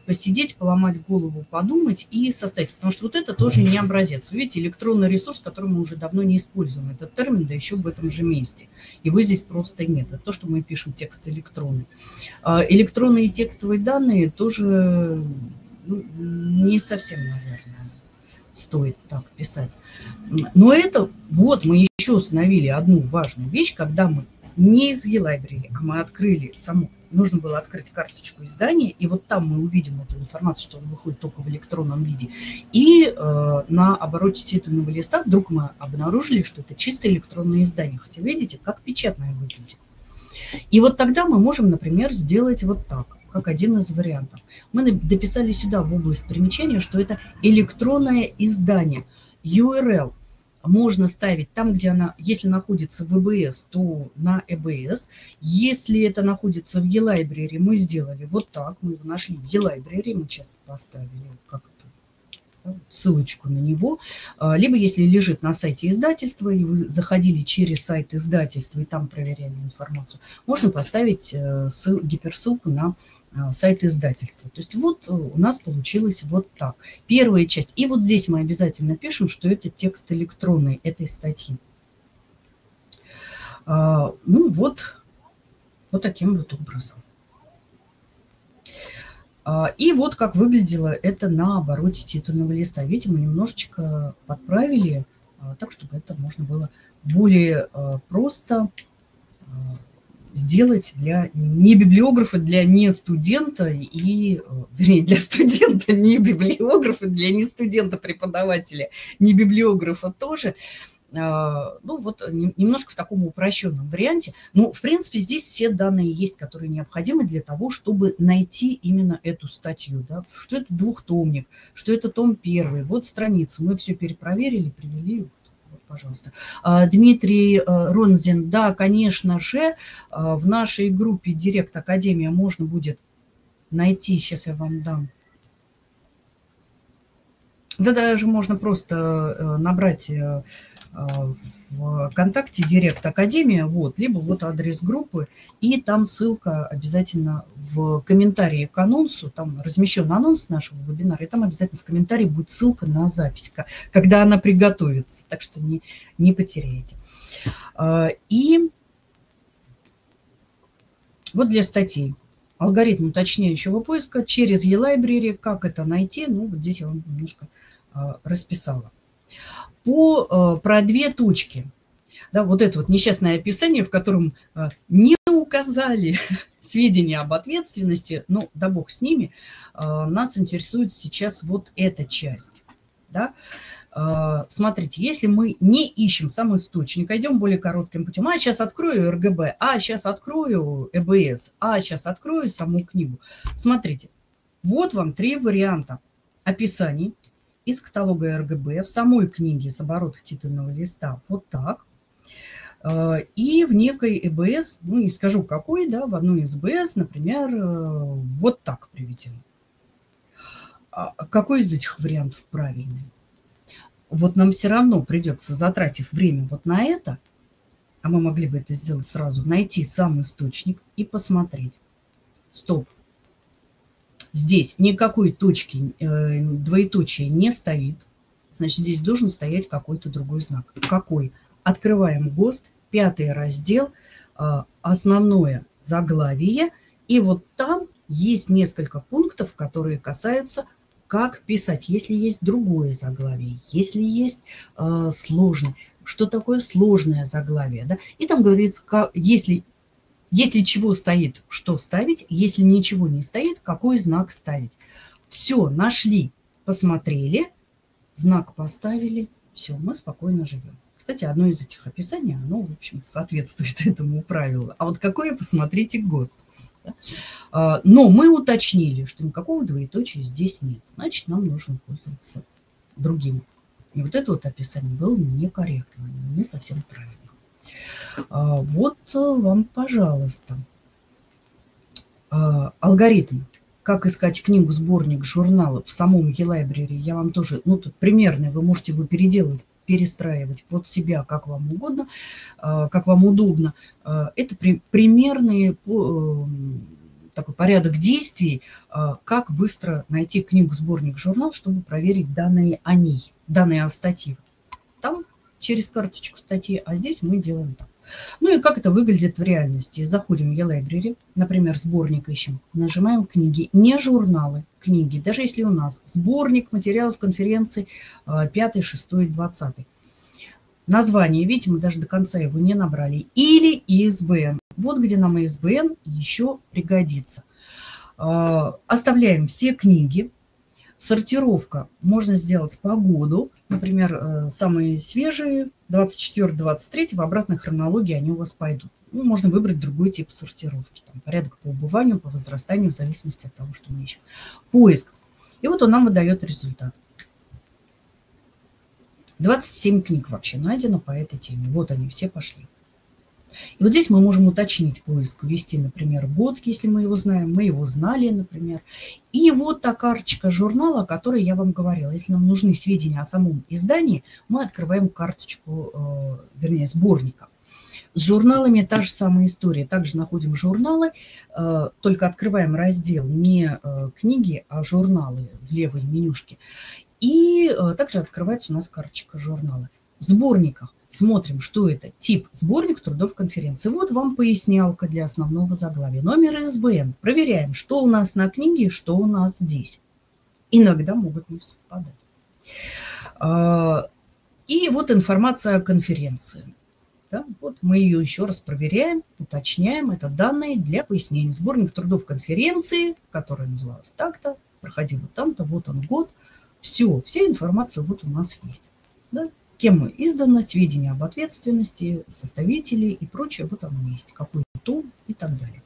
посидеть, поломать голову, подумать и составить. Потому что вот это тоже не образец. Вы видите, электронный ресурс, который мы уже давно не используем. Этот термин, да еще в этом же месте. Его здесь просто нет. Это то, что мы пишем текст электронный. Электронные текстовые данные тоже ну, не совсем, наверное, стоит так писать. Но это, вот мы еще установили одну важную вещь, когда мы не из e-library, а мы открыли саму нужно было открыть карточку издания, и вот там мы увидим эту информацию, что он выходит только в электронном виде. И э, на обороте титульного листа вдруг мы обнаружили, что это чисто электронное издание. Хотя видите, как печатное выглядит. И вот тогда мы можем, например, сделать вот так, как один из вариантов. Мы дописали сюда в область примечания, что это электронное издание. URL можно ставить там, где она, если находится в EBS, то на EBS. Если это находится в e-library, мы сделали вот так, мы его нашли в e-library, мы сейчас поставили, как ссылочку на него. А, либо если лежит на сайте издательства, и вы заходили через сайт издательства и там проверяли информацию, можно поставить э, гиперссылку на а, сайт издательства. То есть вот э, у нас получилось вот так. Первая часть. И вот здесь мы обязательно пишем, что это текст электронный этой статьи. А, ну вот, вот таким вот образом. А, и вот как выглядело это на обороте титульного листа. Видите, мы немножечко подправили, а, так, чтобы это можно было более а, просто сделать для не библиографа, для не студента и, вернее, для студента не библиографа, для не студента преподавателя, не библиографа тоже. А, ну, вот немножко в таком упрощенном варианте. Ну, в принципе, здесь все данные есть, которые необходимы для того, чтобы найти именно эту статью. Да? Что это двухтомник, что это том первый. Вот страница. Мы все перепроверили, привели. Вот, пожалуйста. А, Дмитрий э, Ронзин, да, конечно же, а, в нашей группе Директ Академия можно будет найти, сейчас я вам дам да даже можно просто э, набрать э, ВКонтакте Директ Академия, вот, либо вот адрес группы, и там ссылка обязательно в комментарии к анонсу, там размещен анонс нашего вебинара, и там обязательно в комментарии будет ссылка на запись, когда она приготовится, так что не, не потеряете. А, и вот для статей. Алгоритм уточняющего поиска через e-library, как это найти, ну вот здесь я вам немножко а, расписала по, э, про две точки. Да, вот это вот несчастное описание, в котором э, не указали сведения об ответственности, ну, да бог с ними, э, нас интересует сейчас вот эта часть. Да? Смотрите, если мы не ищем сам источник, идем более коротким путем, а сейчас открою РГБ, а сейчас открою ЭБС, а сейчас открою саму книгу. Смотрите, вот вам три варианта описаний из каталога РГБ в самой книге с оборота титульного листа вот так. Э, и в некой ЭБС, ну не скажу какой, да, в одной из БС, например, э, вот так приведем. А какой из этих вариантов правильный? Вот нам все равно придется, затратив время вот на это, а мы могли бы это сделать сразу, найти сам источник и посмотреть. Стоп. Здесь никакой точки, э, двоеточия не стоит. Значит, здесь должен стоять какой-то другой знак. Какой? Открываем ГОСТ, пятый раздел, э, основное заглавие. И вот там есть несколько пунктов, которые касаются как писать, если есть другое заглавие, если есть э, сложное. Что такое сложное заглавие? Да? И там говорится, если, если чего стоит, что ставить, если ничего не стоит, какой знак ставить. Все, нашли, посмотрели, знак поставили, все, мы спокойно живем. Кстати, одно из этих описаний, оно, в общем соответствует этому правилу. А вот какое, посмотрите, год. А, но мы уточнили, что никакого двоеточия здесь нет. Значит, нам нужно пользоваться другим. И вот это вот описание было некорректно, не совсем правильно. А, вот э, вам, пожалуйста, а, алгоритм. Как искать книгу, сборник, журналы в самом e-library, я вам тоже, ну, тут примерно, вы можете его переделывать перестраивать под себя, как вам угодно, а, как вам удобно. Это примерный э, такой порядок действий, как быстро найти книгу, сборник, журнал, чтобы проверить данные о ней, данные о статье. Там через карточку статьи, а здесь мы делаем так. Ну и как это выглядит в реальности? Заходим в e-library, например, сборник ищем, нажимаем книги, не журналы, книги, даже если у нас сборник материалов конференции 5, 6, 20. Название, видите, мы даже до конца его не набрали. Или ISBN. Вот где нам ISBN еще пригодится. А, оставляем все книги, Сортировка можно сделать по году. Например, э, самые свежие, 24-23, в обратной хронологии они у вас пойдут. Ну, можно выбрать другой тип сортировки. Там, порядок по убыванию, по возрастанию, в зависимости от того, что мы ищем. Поиск. И вот он нам выдает результат. 27 книг вообще найдено по этой теме. Вот они все пошли. И вот здесь мы можем уточнить поиск, ввести, например, год, если мы его знаем, мы его знали, например. И вот та карточка журнала, о которой я вам говорила. Если нам нужны сведения о самом издании, мы открываем карточку, э, вернее, сборника. С журналами та же самая история. Также находим журналы, э, только открываем раздел не э, книги, а журналы в левой менюшке. И также открывается у нас карточка журнала. В сборниках Смотрим, что это. Тип сборник трудов конференции. Вот вам пояснялка для основного заглавия. Номер СБН. Проверяем, что у нас на книге, что у нас здесь. Иногда могут не совпадать. А, и вот информация о конференции. Да, вот мы ее еще раз проверяем, уточняем. Это данные для пояснения. Сборник трудов конференции, которая называлась так-то, проходила там-то, вот он год. Все, вся информация вот у нас есть. Да? Кем издано, сведения об ответственности, составители и прочее. Вот оно есть, какой том и так далее.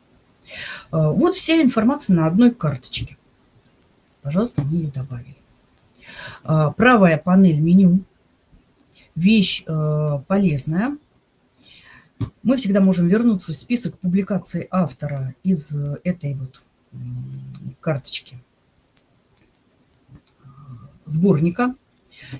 А, вот вся информация на одной карточке. Пожалуйста, мы ее добавили. А, правая панель меню. Вещь а, полезная. Мы всегда можем вернуться в список публикаций автора из этой вот карточки сборника.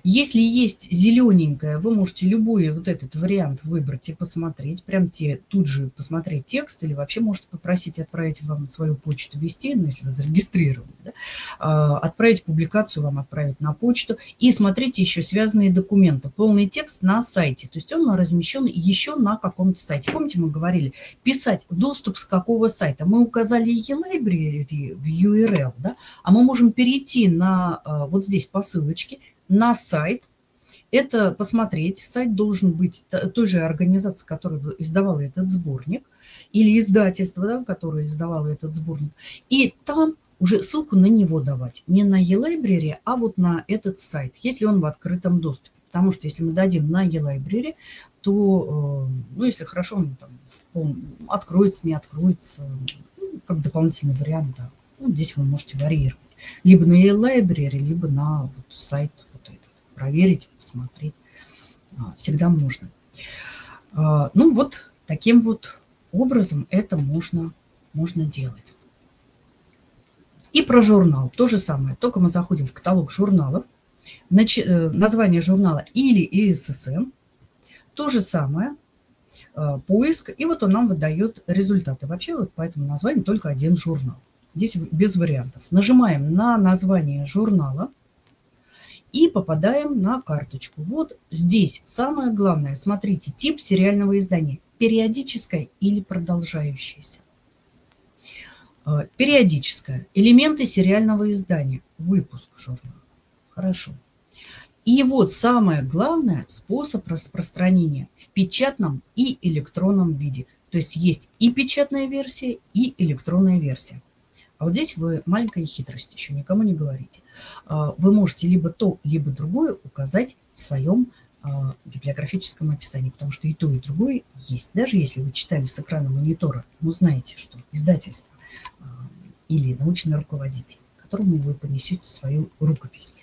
Если есть зелененькая, вы можете любой вот этот вариант выбрать и посмотреть. Прям те, тут же посмотреть текст или вообще можете попросить отправить вам свою почту вести, ну, если вы зарегистрированы. Да? А, отправить публикацию вам отправить на почту. И смотрите еще связанные документы. Полный текст на сайте. То есть он размещен еще на каком-то сайте. Помните, мы говорили, писать доступ с какого сайта. Мы указали e-library в URL, да? а мы можем перейти на а, вот здесь по ссылочке на сайт. Это посмотреть. Сайт должен быть той же организации, которая издавала этот сборник, или издательство, да, которое издавало этот сборник. И там уже ссылку на него давать. Не на e-library, а вот на этот сайт, если он в открытом доступе. Потому что если мы дадим на e-library, то, э, ну, если хорошо, он там откроется, не откроется, ну, как дополнительный вариант, да. Ну, здесь вы можете варьировать. Либо на e-library, либо на вот сайт вот этот. Проверить, посмотреть. А, всегда можно. А, ну вот таким вот образом это можно, можно делать. И про журнал то же самое. Только мы заходим в каталог журналов, э, название журнала или ИССН, то же самое, э, поиск, и вот он нам выдает результаты. Вообще вот по этому названию только один журнал. Здесь без вариантов. Нажимаем на название журнала и попадаем на карточку. Вот здесь самое главное, смотрите, тип сериального издания. Периодическое или продолжающееся. Э, периодическое. Элементы сериального издания. Выпуск журнала. Хорошо. И вот самое главное способ распространения в печатном и электронном виде. То есть есть и печатная версия, и электронная версия. А вот здесь вы маленькая хитрость, еще никому не говорите. А, вы можете либо то, либо другое указать в своем а, библиографическом описании, потому что и то, и другое есть. Даже если вы читали с экрана монитора, вы знаете, что издательство а, или научный руководитель, которому вы понесете свою рукопись,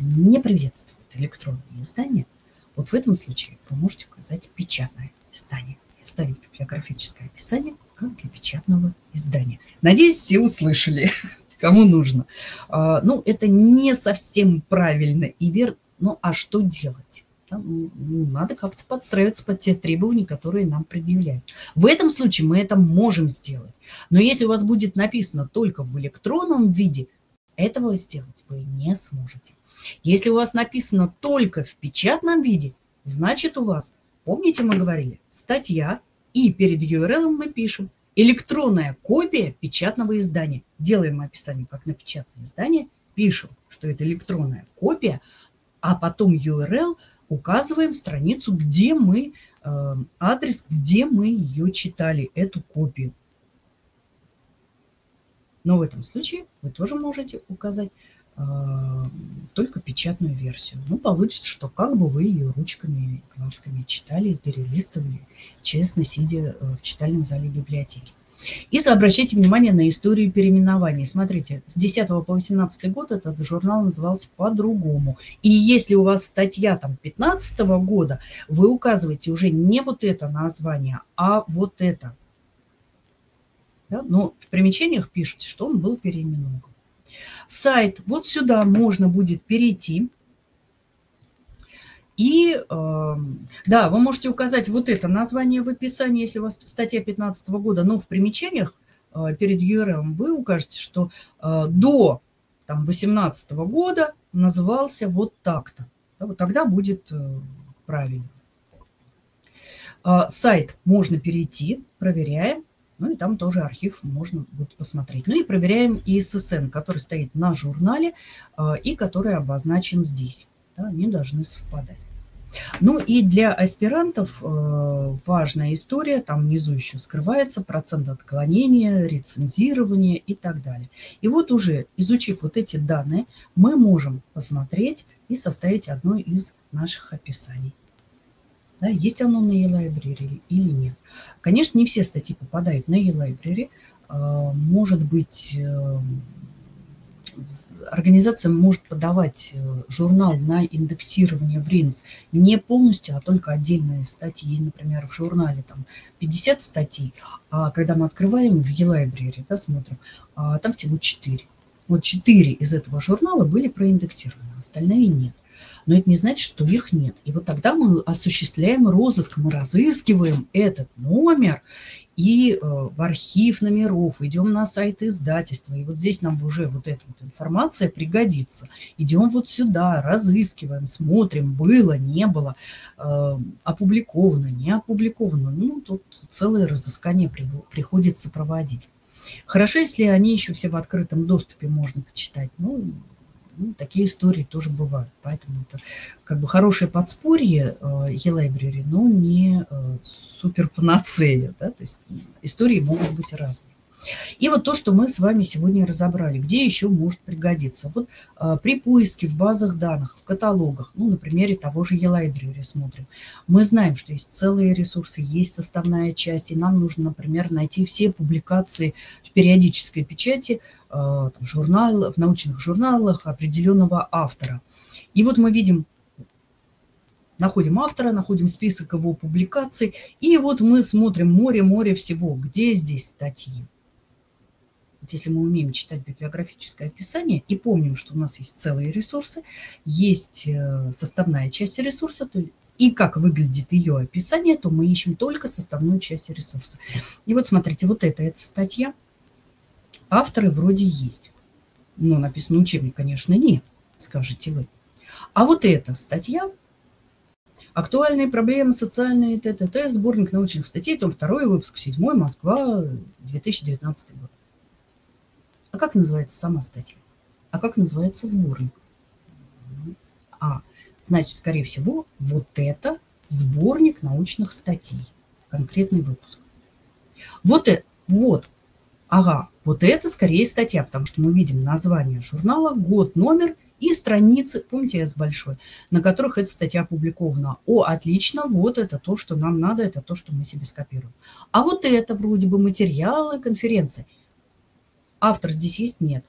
не приветствует электронные издания, вот в этом случае вы можете указать печатное издание ставить библиографическое описание как для печатного издания. Надеюсь, все услышали, кому нужно. А, ну, это не совсем правильно и верно. Ну, а что делать? Ну, ну, надо как-то подстраиваться под те требования, которые нам предъявляют. В этом случае мы это можем сделать. Но если у вас будет написано только в электронном виде, этого сделать вы не сможете. Если у вас написано только в печатном виде, значит у вас Помните, мы говорили, статья, и перед URL мы пишем электронная копия печатного издания. Делаем описание как на печатное издание, пишем, что это электронная копия, а потом URL указываем страницу, где мы, э, адрес, где мы ее читали, эту копию. Но в этом случае вы тоже можете указать только печатную версию. Ну, получится, что как бы вы ее ручками, глазками читали, перелистывали, честно сидя э, в читальном зале библиотеки. И обращайте внимание на историю переименований. Смотрите, с 10 по 18 год этот журнал назывался по-другому. И если у вас статья там 15 года, вы указываете уже не вот это название, а вот это. Да? Но в примечаниях пишете, что он был переименован сайт. Вот сюда можно будет перейти. И э, да, вы можете указать вот это название в описании, если у вас статья 2015 года, но в примечаниях э, перед URL вы укажете, что э, до там, 2018 года назывался вот так-то. Вот тогда будет правильно. Сайт можно перейти, проверяем. Ну и там тоже архив можно будет посмотреть. Ну и проверяем ИССН, который стоит на журнале э, и который обозначен здесь. Да, они должны совпадать. Ну и для аспирантов э, важная история, там внизу еще скрывается процент отклонения, рецензирования и так далее. И вот уже изучив вот эти данные, мы можем посмотреть и составить одно из наших описаний да, есть оно на e-library или нет. Конечно, не все статьи попадают на e-library. А, может быть, э, организация может подавать э, журнал на индексирование в РИНС не полностью, а только отдельные статьи. Например, в журнале там 50 статей, а когда мы открываем в e-library, да, смотрим, а там всего 4. Вот 4 из этого журнала были проиндексированы, остальные нет но это не значит, что их нет. И вот тогда мы осуществляем розыск, мы разыскиваем этот номер и э, в архив номеров, идем на сайт издательства. И вот здесь нам уже вот эта вот информация пригодится. Идем вот сюда, разыскиваем, смотрим, было, не было, э, опубликовано, не опубликовано. Ну, тут целое разыскание приходится проводить. Хорошо, если они еще все в открытом доступе можно почитать. Ну, ну, такие истории тоже бывают. Поэтому это как бы хорошее подспорье э, e-library, но не э, супер панацея. Да? То есть истории могут быть разные. И вот то, что мы с вами сегодня разобрали, где еще может пригодиться. Вот а, при поиске в базах данных, в каталогах, ну, на примере того же e-library смотрим, мы знаем, что есть целые ресурсы, есть составная часть, и нам нужно, например, найти все публикации в периодической печати, а, в, журнал, в научных журналах определенного автора. И вот мы видим находим автора, находим список его публикаций, и вот мы смотрим море-море всего, где здесь статьи Вот если мы умеем читать библиографическое описание и помним, что у нас есть целые ресурсы, есть э, составная часть ресурса, то и как выглядит ее описание, то мы ищем только составную часть ресурса. И вот смотрите, вот это, это статья. Авторы вроде есть. Но написано учебник, конечно, нет, скажете вы. А вот эта статья Актуальные проблемы социальные ТТТ, сборник научных статей, том 2, выпуск 7, Москва, 2019 год. А как называется сама статья? А как называется сборник? А, значит, скорее всего, вот это сборник научных статей. Конкретный выпуск. Вот это, вот, ага, вот это скорее статья, потому что мы видим название журнала, год, номер и страницы, помните, S большой, на которых эта статья опубликована. О, отлично, вот это то, что нам надо, это то, что мы себе скопируем. А вот это вроде бы материалы конференции. Автор здесь есть? Нет.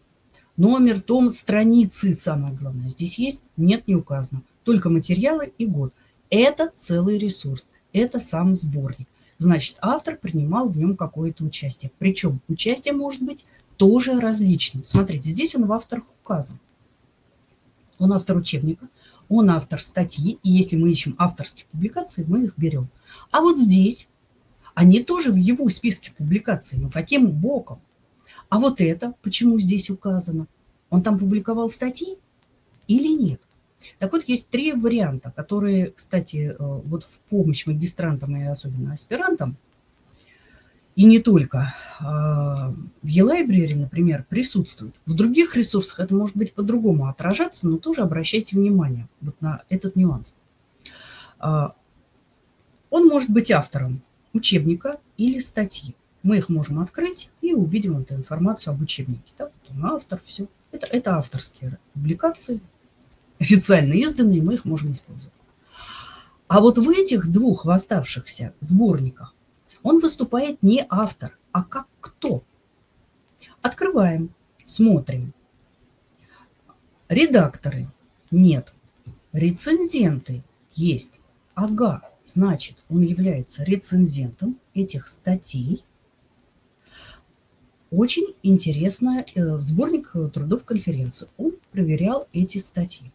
Номер, том, страницы, самое главное, здесь есть? Нет, не указано. Только материалы и год. Это целый ресурс, это сам сборник. Значит, автор принимал в нем какое-то участие. Причем участие может быть тоже различным. Смотрите, здесь он в авторах указан. Он автор учебника, он автор статьи, и если мы ищем авторские публикации, мы их берем. А вот здесь они тоже в его списке публикаций, но каким боком? А вот это, почему здесь указано? Он там публиковал статьи или нет? Так вот, есть три варианта, которые, кстати, э, вот в помощь магистрантам и особенно аспирантам – и не только. А, в e-library, например, присутствует. В других ресурсах это может быть по-другому отражаться, но тоже обращайте внимание вот на этот нюанс. А, он может быть автором учебника или статьи. Мы их можем открыть и увидим эту информацию об учебнике. Да? Вот автор, все. Это, это авторские публикации, официально изданные, мы их можем использовать. А вот в этих двух оставшихся сборниках он выступает не автор, а как кто. Открываем, смотрим. Редакторы нет. Рецензенты есть. Ага, значит, он является рецензентом этих статей. Очень интересно, э, сборник трудов конференции. Он проверял эти статьи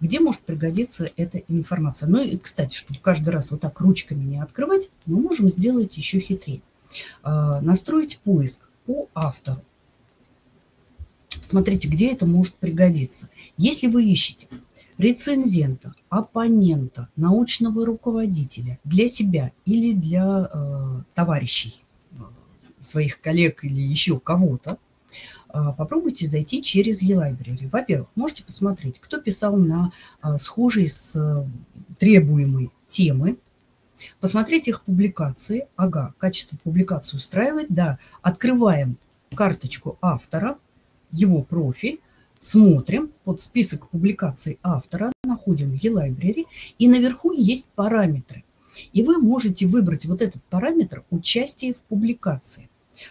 где может пригодиться эта информация. Ну и, кстати, чтобы каждый раз вот так ручками не открывать, мы можем сделать еще хитрее. А, настроить поиск по автору. Смотрите, где это может пригодиться. Если вы ищете рецензента, оппонента, научного руководителя для себя или для э, товарищей, своих коллег или еще кого-то, а, попробуйте зайти через e-library. Во-первых, можете посмотреть, кто писал на а, схожей с э, требуемой темы, посмотреть их публикации. Ага, качество публикации устраивает, да. Открываем карточку автора, его профиль, смотрим, вот список публикаций автора, находим e-library, и наверху есть параметры. И вы можете выбрать вот этот параметр участия в публикации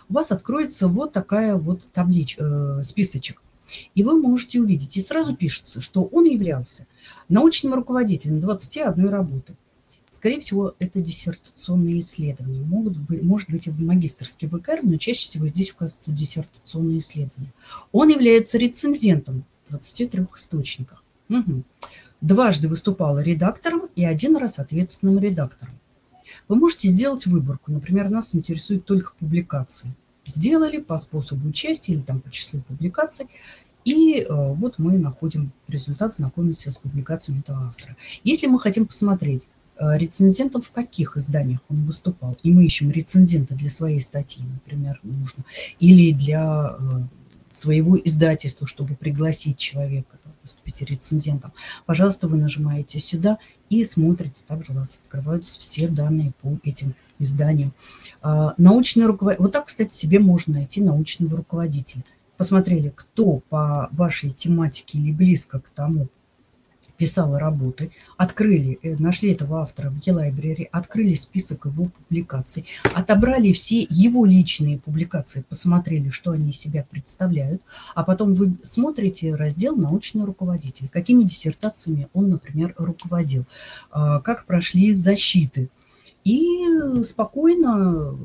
у вас откроется вот такая вот табличка, э, списочек. И вы можете увидеть, и сразу пишется, что он являлся научным руководителем 21 работы. Скорее всего, это диссертационные исследования. Могут быть, может быть и в магистрский ВКР, но чаще всего здесь указываются диссертационные исследования. Он является рецензентом в 23 источниках. Угу. Дважды выступал редактором и один раз ответственным редактором. Вы можете сделать выборку. Например, нас интересуют только публикации. Сделали по способу участия или там по числу публикаций. И э, вот мы находим результат, знакомимся с публикациями этого автора. Если мы хотим посмотреть, э, рецензентом в каких изданиях он выступал, и мы ищем рецензента для своей статьи, например, нужно, или для э, своего издательства, чтобы пригласить человека выступить рецензентом, пожалуйста, вы нажимаете сюда и смотрите. Также у вас открываются все данные по этим изданиям. А, научный руководитель. Вот так, кстати, себе можно найти научного руководителя. Посмотрели, кто по вашей тематике или близко к тому писала работы, открыли, э, нашли этого автора в e-library, открыли список его публикаций, отобрали все его личные публикации, посмотрели, что они из себя представляют, а потом вы смотрите раздел «Научный руководитель», какими диссертациями он, например, руководил, а, как прошли защиты. И спокойно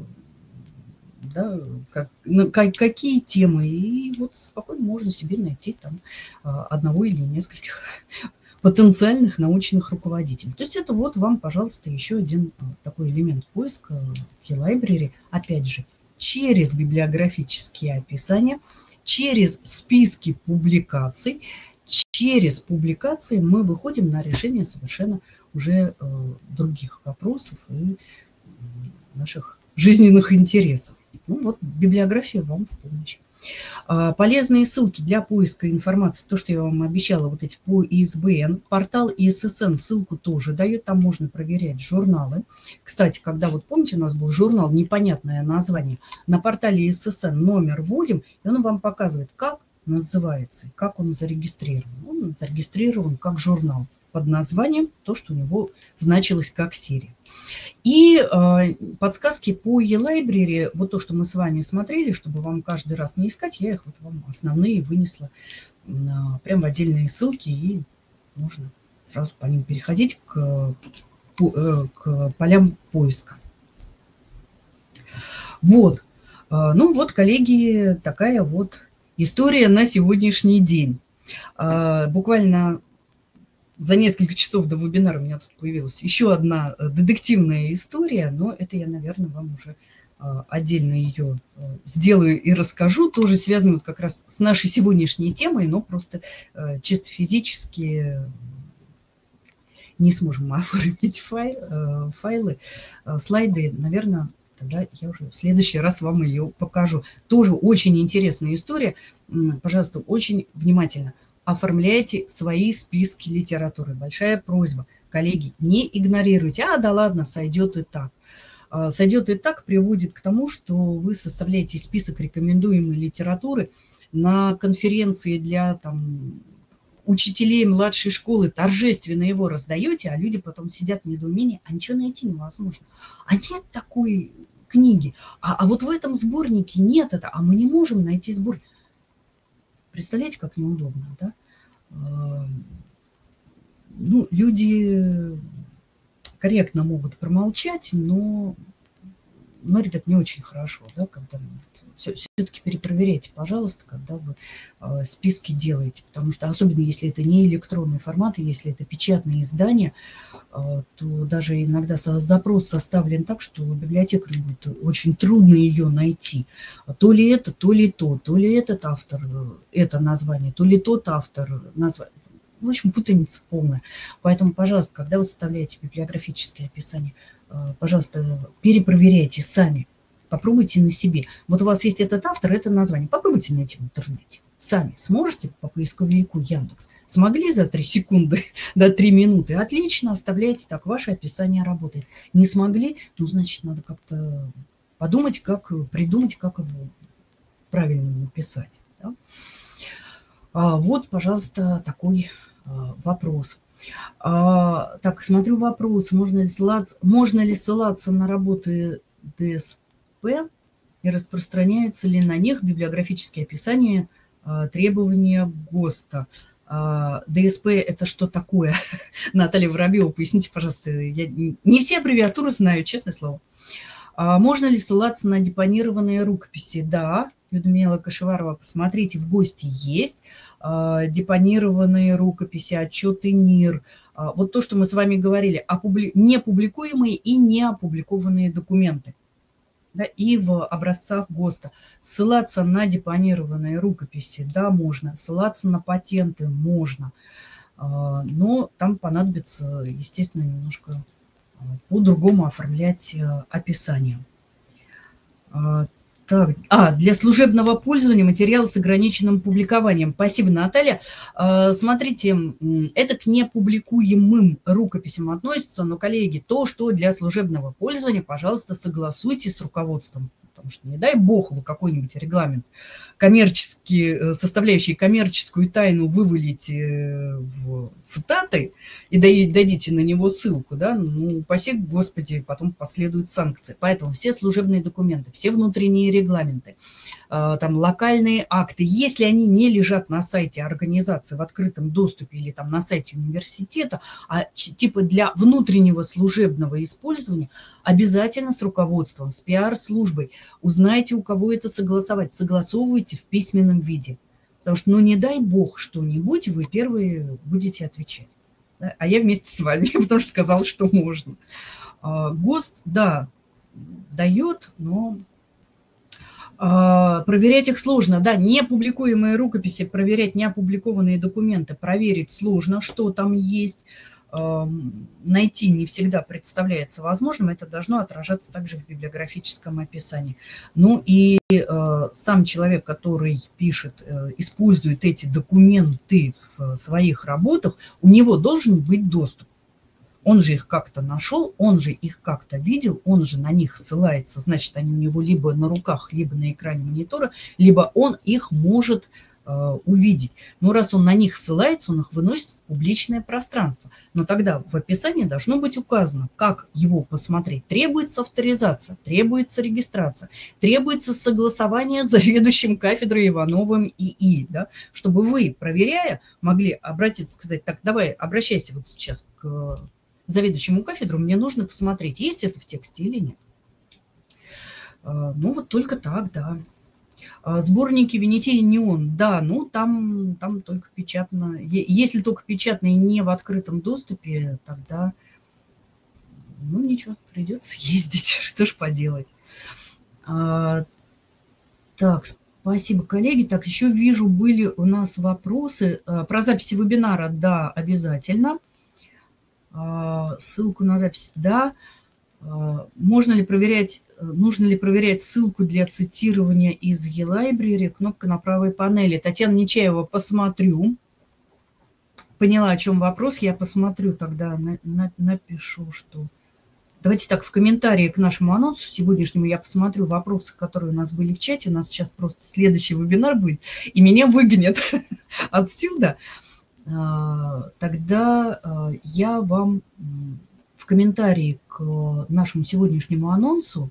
да, как, как, какие темы, и вот спокойно можно себе найти там а, одного или нескольких потенциальных научных руководителей. То есть это вот вам, пожалуйста, еще один а, такой элемент поиска в e-library, опять же, через библиографические описания, через списки публикаций, через публикации мы выходим на решение совершенно уже э, других вопросов и наших жизненных интересов. Ну вот библиография вам в помощь. А, полезные ссылки для поиска информации, то, что я вам обещала, вот эти по ИСБН, портал ИССН ссылку тоже дает, там можно проверять журналы. Кстати, когда вот помните, у нас был журнал, непонятное название, на портале ИССН номер вводим, и он вам показывает, как называется, как он зарегистрирован. Он зарегистрирован как журнал под названием то, что у него значилось как серия. И э, подсказки по e-library, вот то, что мы с вами смотрели, чтобы вам каждый раз не искать, я их вот вам основные вынесла э, прямо в отдельные ссылки, и можно сразу по ним переходить к, э, к полям поиска. Вот. Э, ну вот, коллеги, такая вот история на сегодняшний день. Э, буквально за несколько часов до вебинара у меня тут появилась еще одна э, детективная история, но это я, наверное, вам уже э, отдельно ее э, сделаю и расскажу. Тоже связано вот как раз с нашей сегодняшней темой, но просто чисто физически не сможем оформить файл, файлы, слайды, наверное, тогда я уже в следующий раз вам ее покажу. Тоже очень интересная история. Пожалуйста, очень внимательно оформляйте свои списки литературы. Большая просьба, коллеги, не игнорируйте. А, да ладно, сойдет и так. А, сойдет и так приводит к тому, что вы составляете список рекомендуемой литературы на конференции для там, учителей младшей школы, торжественно его раздаете, а люди потом сидят в недоумении, а ничего найти невозможно. А нет такой книги. А, а вот в этом сборнике нет это, а мы не можем найти сборник. Представляете, как неудобно, да? Ну, люди корректно могут промолчать, но но, ребят, не очень хорошо, да, когда вот, все, все-таки перепроверяйте, пожалуйста, когда вы э, списки делаете, потому что особенно если это не электронный формат, если это печатные издания, э, то даже иногда со, запрос составлен так, что библиотекарю будет очень трудно ее найти. То ли это, то ли то, то ли этот автор, это название, то ли тот автор название в общем, путаница полная. Поэтому, пожалуйста, когда вы составляете библиографические описания, пожалуйста, перепроверяйте сами. Попробуйте на себе. Вот у вас есть этот автор, это название. Попробуйте найти в интернете. Сами сможете по поисковику Яндекс. Смогли за 3 секунды до 3 минуты? Отлично, оставляйте так. Ваше описание работает. Не смогли? Ну, значит, надо как-то подумать, как придумать, как его правильно написать. Да? А вот, пожалуйста, такой а, вопрос. А, так, смотрю вопрос, можно ли, ссылаться, можно ли ссылаться на работы ДСП и распространяются ли на них библиографические описания а, требования ГОСТа. А, ДСП это что такое? Наталья Воробьева, поясните, пожалуйста. Я не все аббревиатуры знаю, честное слово. А можно ли ссылаться на депонированные рукописи? Да, Людмила Кашеварова, посмотрите, в гости есть э, депонированные рукописи, отчеты НИР. Э, вот то, что мы с вами говорили, опубли... непубликуемые и не опубликованные документы. Да, и в образцах ГОСТа. Ссылаться на депонированные рукописи, да, можно. Ссылаться на патенты можно. Э, но там понадобится, естественно, немножко по-другому оформлять описание. Так, а, для служебного пользования материал с ограниченным публикованием. Спасибо, Наталья. А, смотрите, это к непубликуемым рукописям относится, но, коллеги, то, что для служебного пользования, пожалуйста, согласуйте с руководством потому что не дай бог вы какой-нибудь регламент коммерческий, э, составляющий коммерческую тайну вывалите э, в цитаты и дадите на него ссылку, да, ну, упаси Господи, потом последуют санкции. Поэтому все служебные документы, все внутренние регламенты, э, там локальные акты, если они не лежат на сайте организации в открытом доступе или там на сайте университета, а типа для внутреннего служебного использования, обязательно с руководством, с пиар-службой Узнайте, у кого это согласовать. Согласовывайте в письменном виде. Потому что, ну, не дай бог что-нибудь, вы первые будете отвечать. Да? А я вместе с вами, потому что сказал, что можно. А, ГОСТ, да, дает, но а, проверять их сложно. Да, непубликуемые рукописи, проверять неопубликованные документы, проверить сложно, что там есть найти не всегда представляется возможным, это должно отражаться также в библиографическом описании. Ну и э, сам человек, который пишет, э, использует эти документы в своих работах, у него должен быть доступ. Он же их как-то нашел, он же их как-то видел, он же на них ссылается, значит, они у него либо на руках, либо на экране монитора, либо он их может увидеть. Но раз он на них ссылается, он их выносит в публичное пространство. Но тогда в описании должно быть указано, как его посмотреть. Требуется авторизация, требуется регистрация, требуется согласование с заведующим кафедрой Ивановым ИИ, да, чтобы вы, проверяя, могли обратиться, сказать, так, давай, обращайся вот сейчас к заведующему кафедру, мне нужно посмотреть, есть это в тексте или нет. Э, ну вот только так, да. А, сборники Венетель Неон, да, ну там, там только печатно. Если только печатные не в открытом доступе, тогда, ну ничего, придется ездить, что ж поделать. А, так, спасибо, коллеги. Так, еще вижу, были у нас вопросы. А, про записи вебинара, да, обязательно. А, ссылку на запись, да. А, можно ли проверять, нужно ли проверять ссылку для цитирования из eLibrary, кнопка на правой панели. Татьяна Нечаева, посмотрю. Поняла, о чем вопрос, я посмотрю тогда, на, на, напишу, что... Давайте так, в комментарии к нашему анонсу сегодняшнему я посмотрю вопросы, которые у нас были в чате. У нас сейчас просто следующий вебинар будет, и меня выгонят отсюда. А, тогда я вам в комментарии к нашему сегодняшнему анонсу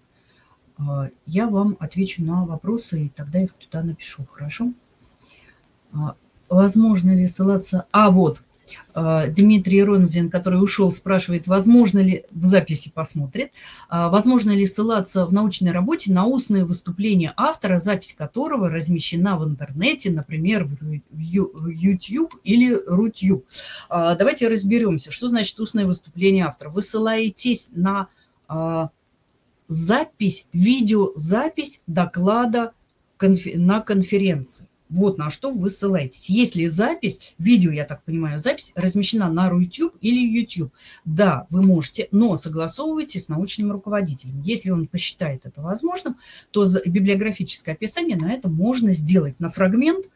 а, я вам отвечу на вопросы, и тогда их туда напишу, хорошо? А, возможно ли ссылаться... А, вот, Дмитрий Ронзин, который ушел, спрашивает, возможно ли, в записи посмотрит, а, возможно ли ссылаться в научной работе на устное выступление автора, запись которого размещена в интернете, например, в YouTube или Рутюб. А, давайте разберемся, что значит устное выступление автора. Вы ссылаетесь на запись, видеозапись доклада на конференции. Вот на что вы ссылаетесь. Если запись, видео, я так понимаю, запись размещена на YouTube или YouTube, да, вы можете, но согласовывайте с научным руководителем. Если он посчитает это возможным, то библиографическое описание на это можно сделать на фрагмент –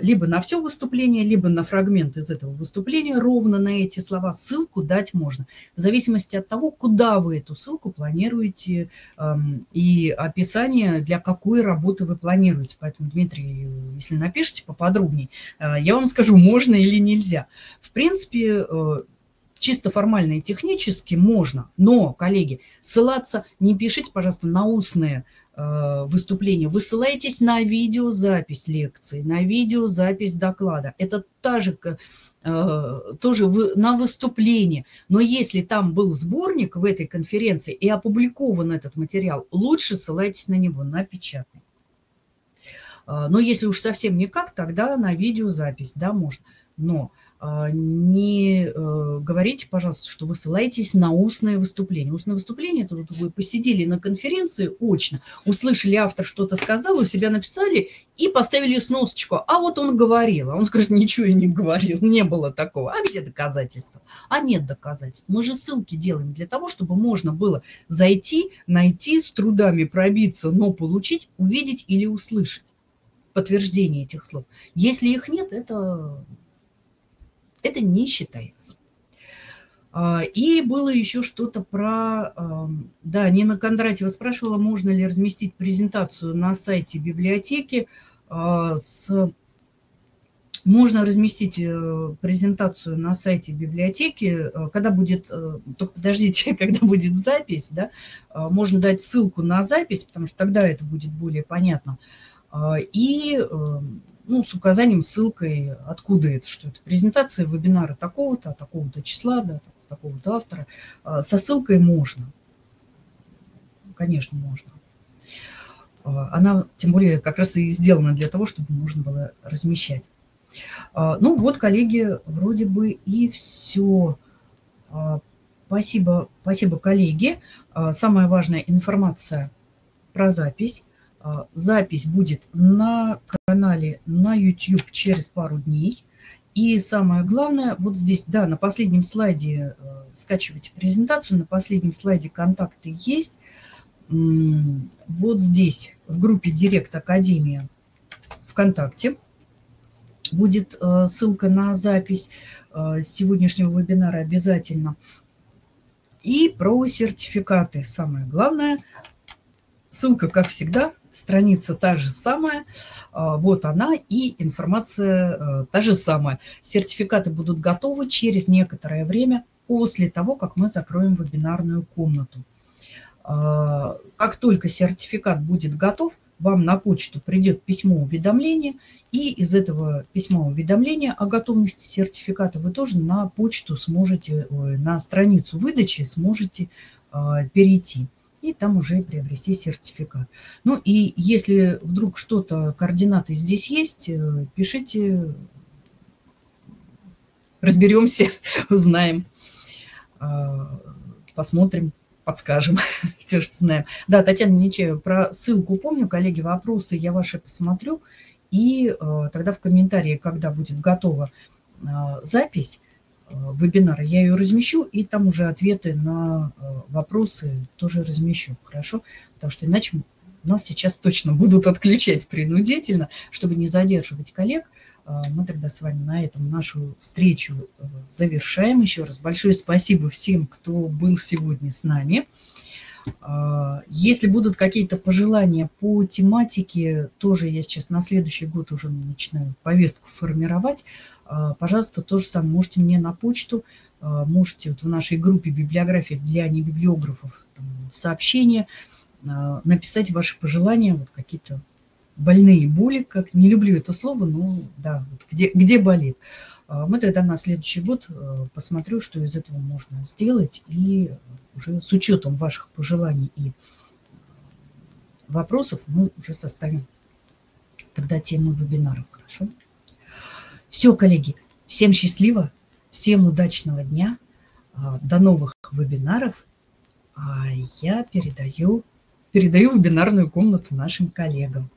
либо на все выступление, либо на фрагмент из этого выступления, ровно на эти слова ссылку дать можно. В зависимости от того, куда вы эту ссылку планируете эм, и описание, для какой работы вы планируете. Поэтому, Дмитрий, если напишите поподробнее, э, я вам скажу, можно или нельзя. В принципе, э, чисто формально и технически можно, но, коллеги, ссылаться не пишите, пожалуйста, на устные э, выступления, вы ссылаетесь на видеозапись лекции, на видеозапись доклада. Это та же, э, тоже вы, на выступление. Но если там был сборник в этой конференции и опубликован этот материал, лучше ссылайтесь на него, на печатный. Э, но если уж совсем никак, тогда на видеозапись, да, можно. Но не э, говорите, пожалуйста, что вы ссылаетесь на устное выступление. Устное выступление – это вот вы посидели на конференции очно, услышали, автор что-то сказал, у себя написали и поставили сносочку. А вот он говорил. А он скажет, ничего я не говорил, не было такого. А где доказательства? А нет доказательств. Мы же ссылки делаем для того, чтобы можно было зайти, найти, с трудами пробиться, но получить, увидеть или услышать подтверждение этих слов. Если их нет, это это не считается. А, и было еще что-то про... Да, Нина Кондратьева спрашивала, можно ли разместить презентацию на сайте библиотеки а, с... Можно разместить э, презентацию на сайте библиотеки, э, когда будет, э, только подождите, когда будет запись, да, можно дать ссылку на запись, потому что тогда это будет более понятно. И ну, с указанием, ссылкой, откуда это, что это презентация вебинара такого-то, такого-то числа, да, такого-то автора. А, со ссылкой можно. Конечно, можно. Она, тем более, как раз и сделана для того, чтобы можно было размещать. Ну вот, коллеги, вроде бы и все. Спасибо, спасибо, коллеги. Самая важная информация про запись. Запись будет на канале на YouTube через пару дней. И самое главное, вот здесь, да, на последнем слайде э, скачивайте презентацию, на последнем слайде контакты есть. Вот здесь в группе Директ Академия ВКонтакте будет э, ссылка на запись э, сегодняшнего вебинара обязательно. И про сертификаты. Самое главное, ссылка, как всегда, страница та же самая, а, вот она и информация э, та же самая. Сертификаты будут готовы через некоторое время после того, как мы закроем вебинарную комнату. А, как только сертификат будет готов, вам на почту придет письмо уведомления, и из этого письма уведомления о готовности сертификата вы тоже на почту сможете, на страницу выдачи сможете а, перейти и там уже приобрести сертификат. Ну и если вдруг что-то, координаты здесь есть, э, пишите, разберемся, узнаем, а, посмотрим, подскажем все, что знаем. Да, Татьяна Нечаева, про ссылку помню, коллеги, вопросы я ваши посмотрю, и э, тогда в комментарии, когда будет готова э, запись, вебинара, я ее размещу, и там уже ответы на э, вопросы тоже размещу, хорошо? Потому что иначе нас сейчас точно будут отключать принудительно, чтобы не задерживать коллег. Э, мы тогда с вами на этом нашу встречу завершаем. Еще раз большое спасибо всем, кто был сегодня с нами. А, если будут какие-то пожелания по тематике, тоже я сейчас на следующий год уже начинаю повестку формировать, а, пожалуйста, то же самое, можете мне на почту, а, можете вот в нашей группе библиографии для небиблиографов там, в сообщение написать ваши пожелания, вот какие-то больные боли, как не люблю это слово, но да, вот где, где болит. А, мы тогда на следующий год э, посмотрю, что из этого можно сделать, и уже с учетом ваших пожеланий и вопросов мы уже составим тогда темы вебинаров, хорошо? Все, коллеги, всем счастливо, всем удачного дня, а, до новых вебинаров. А я передаю, передаю вебинарную комнату нашим коллегам.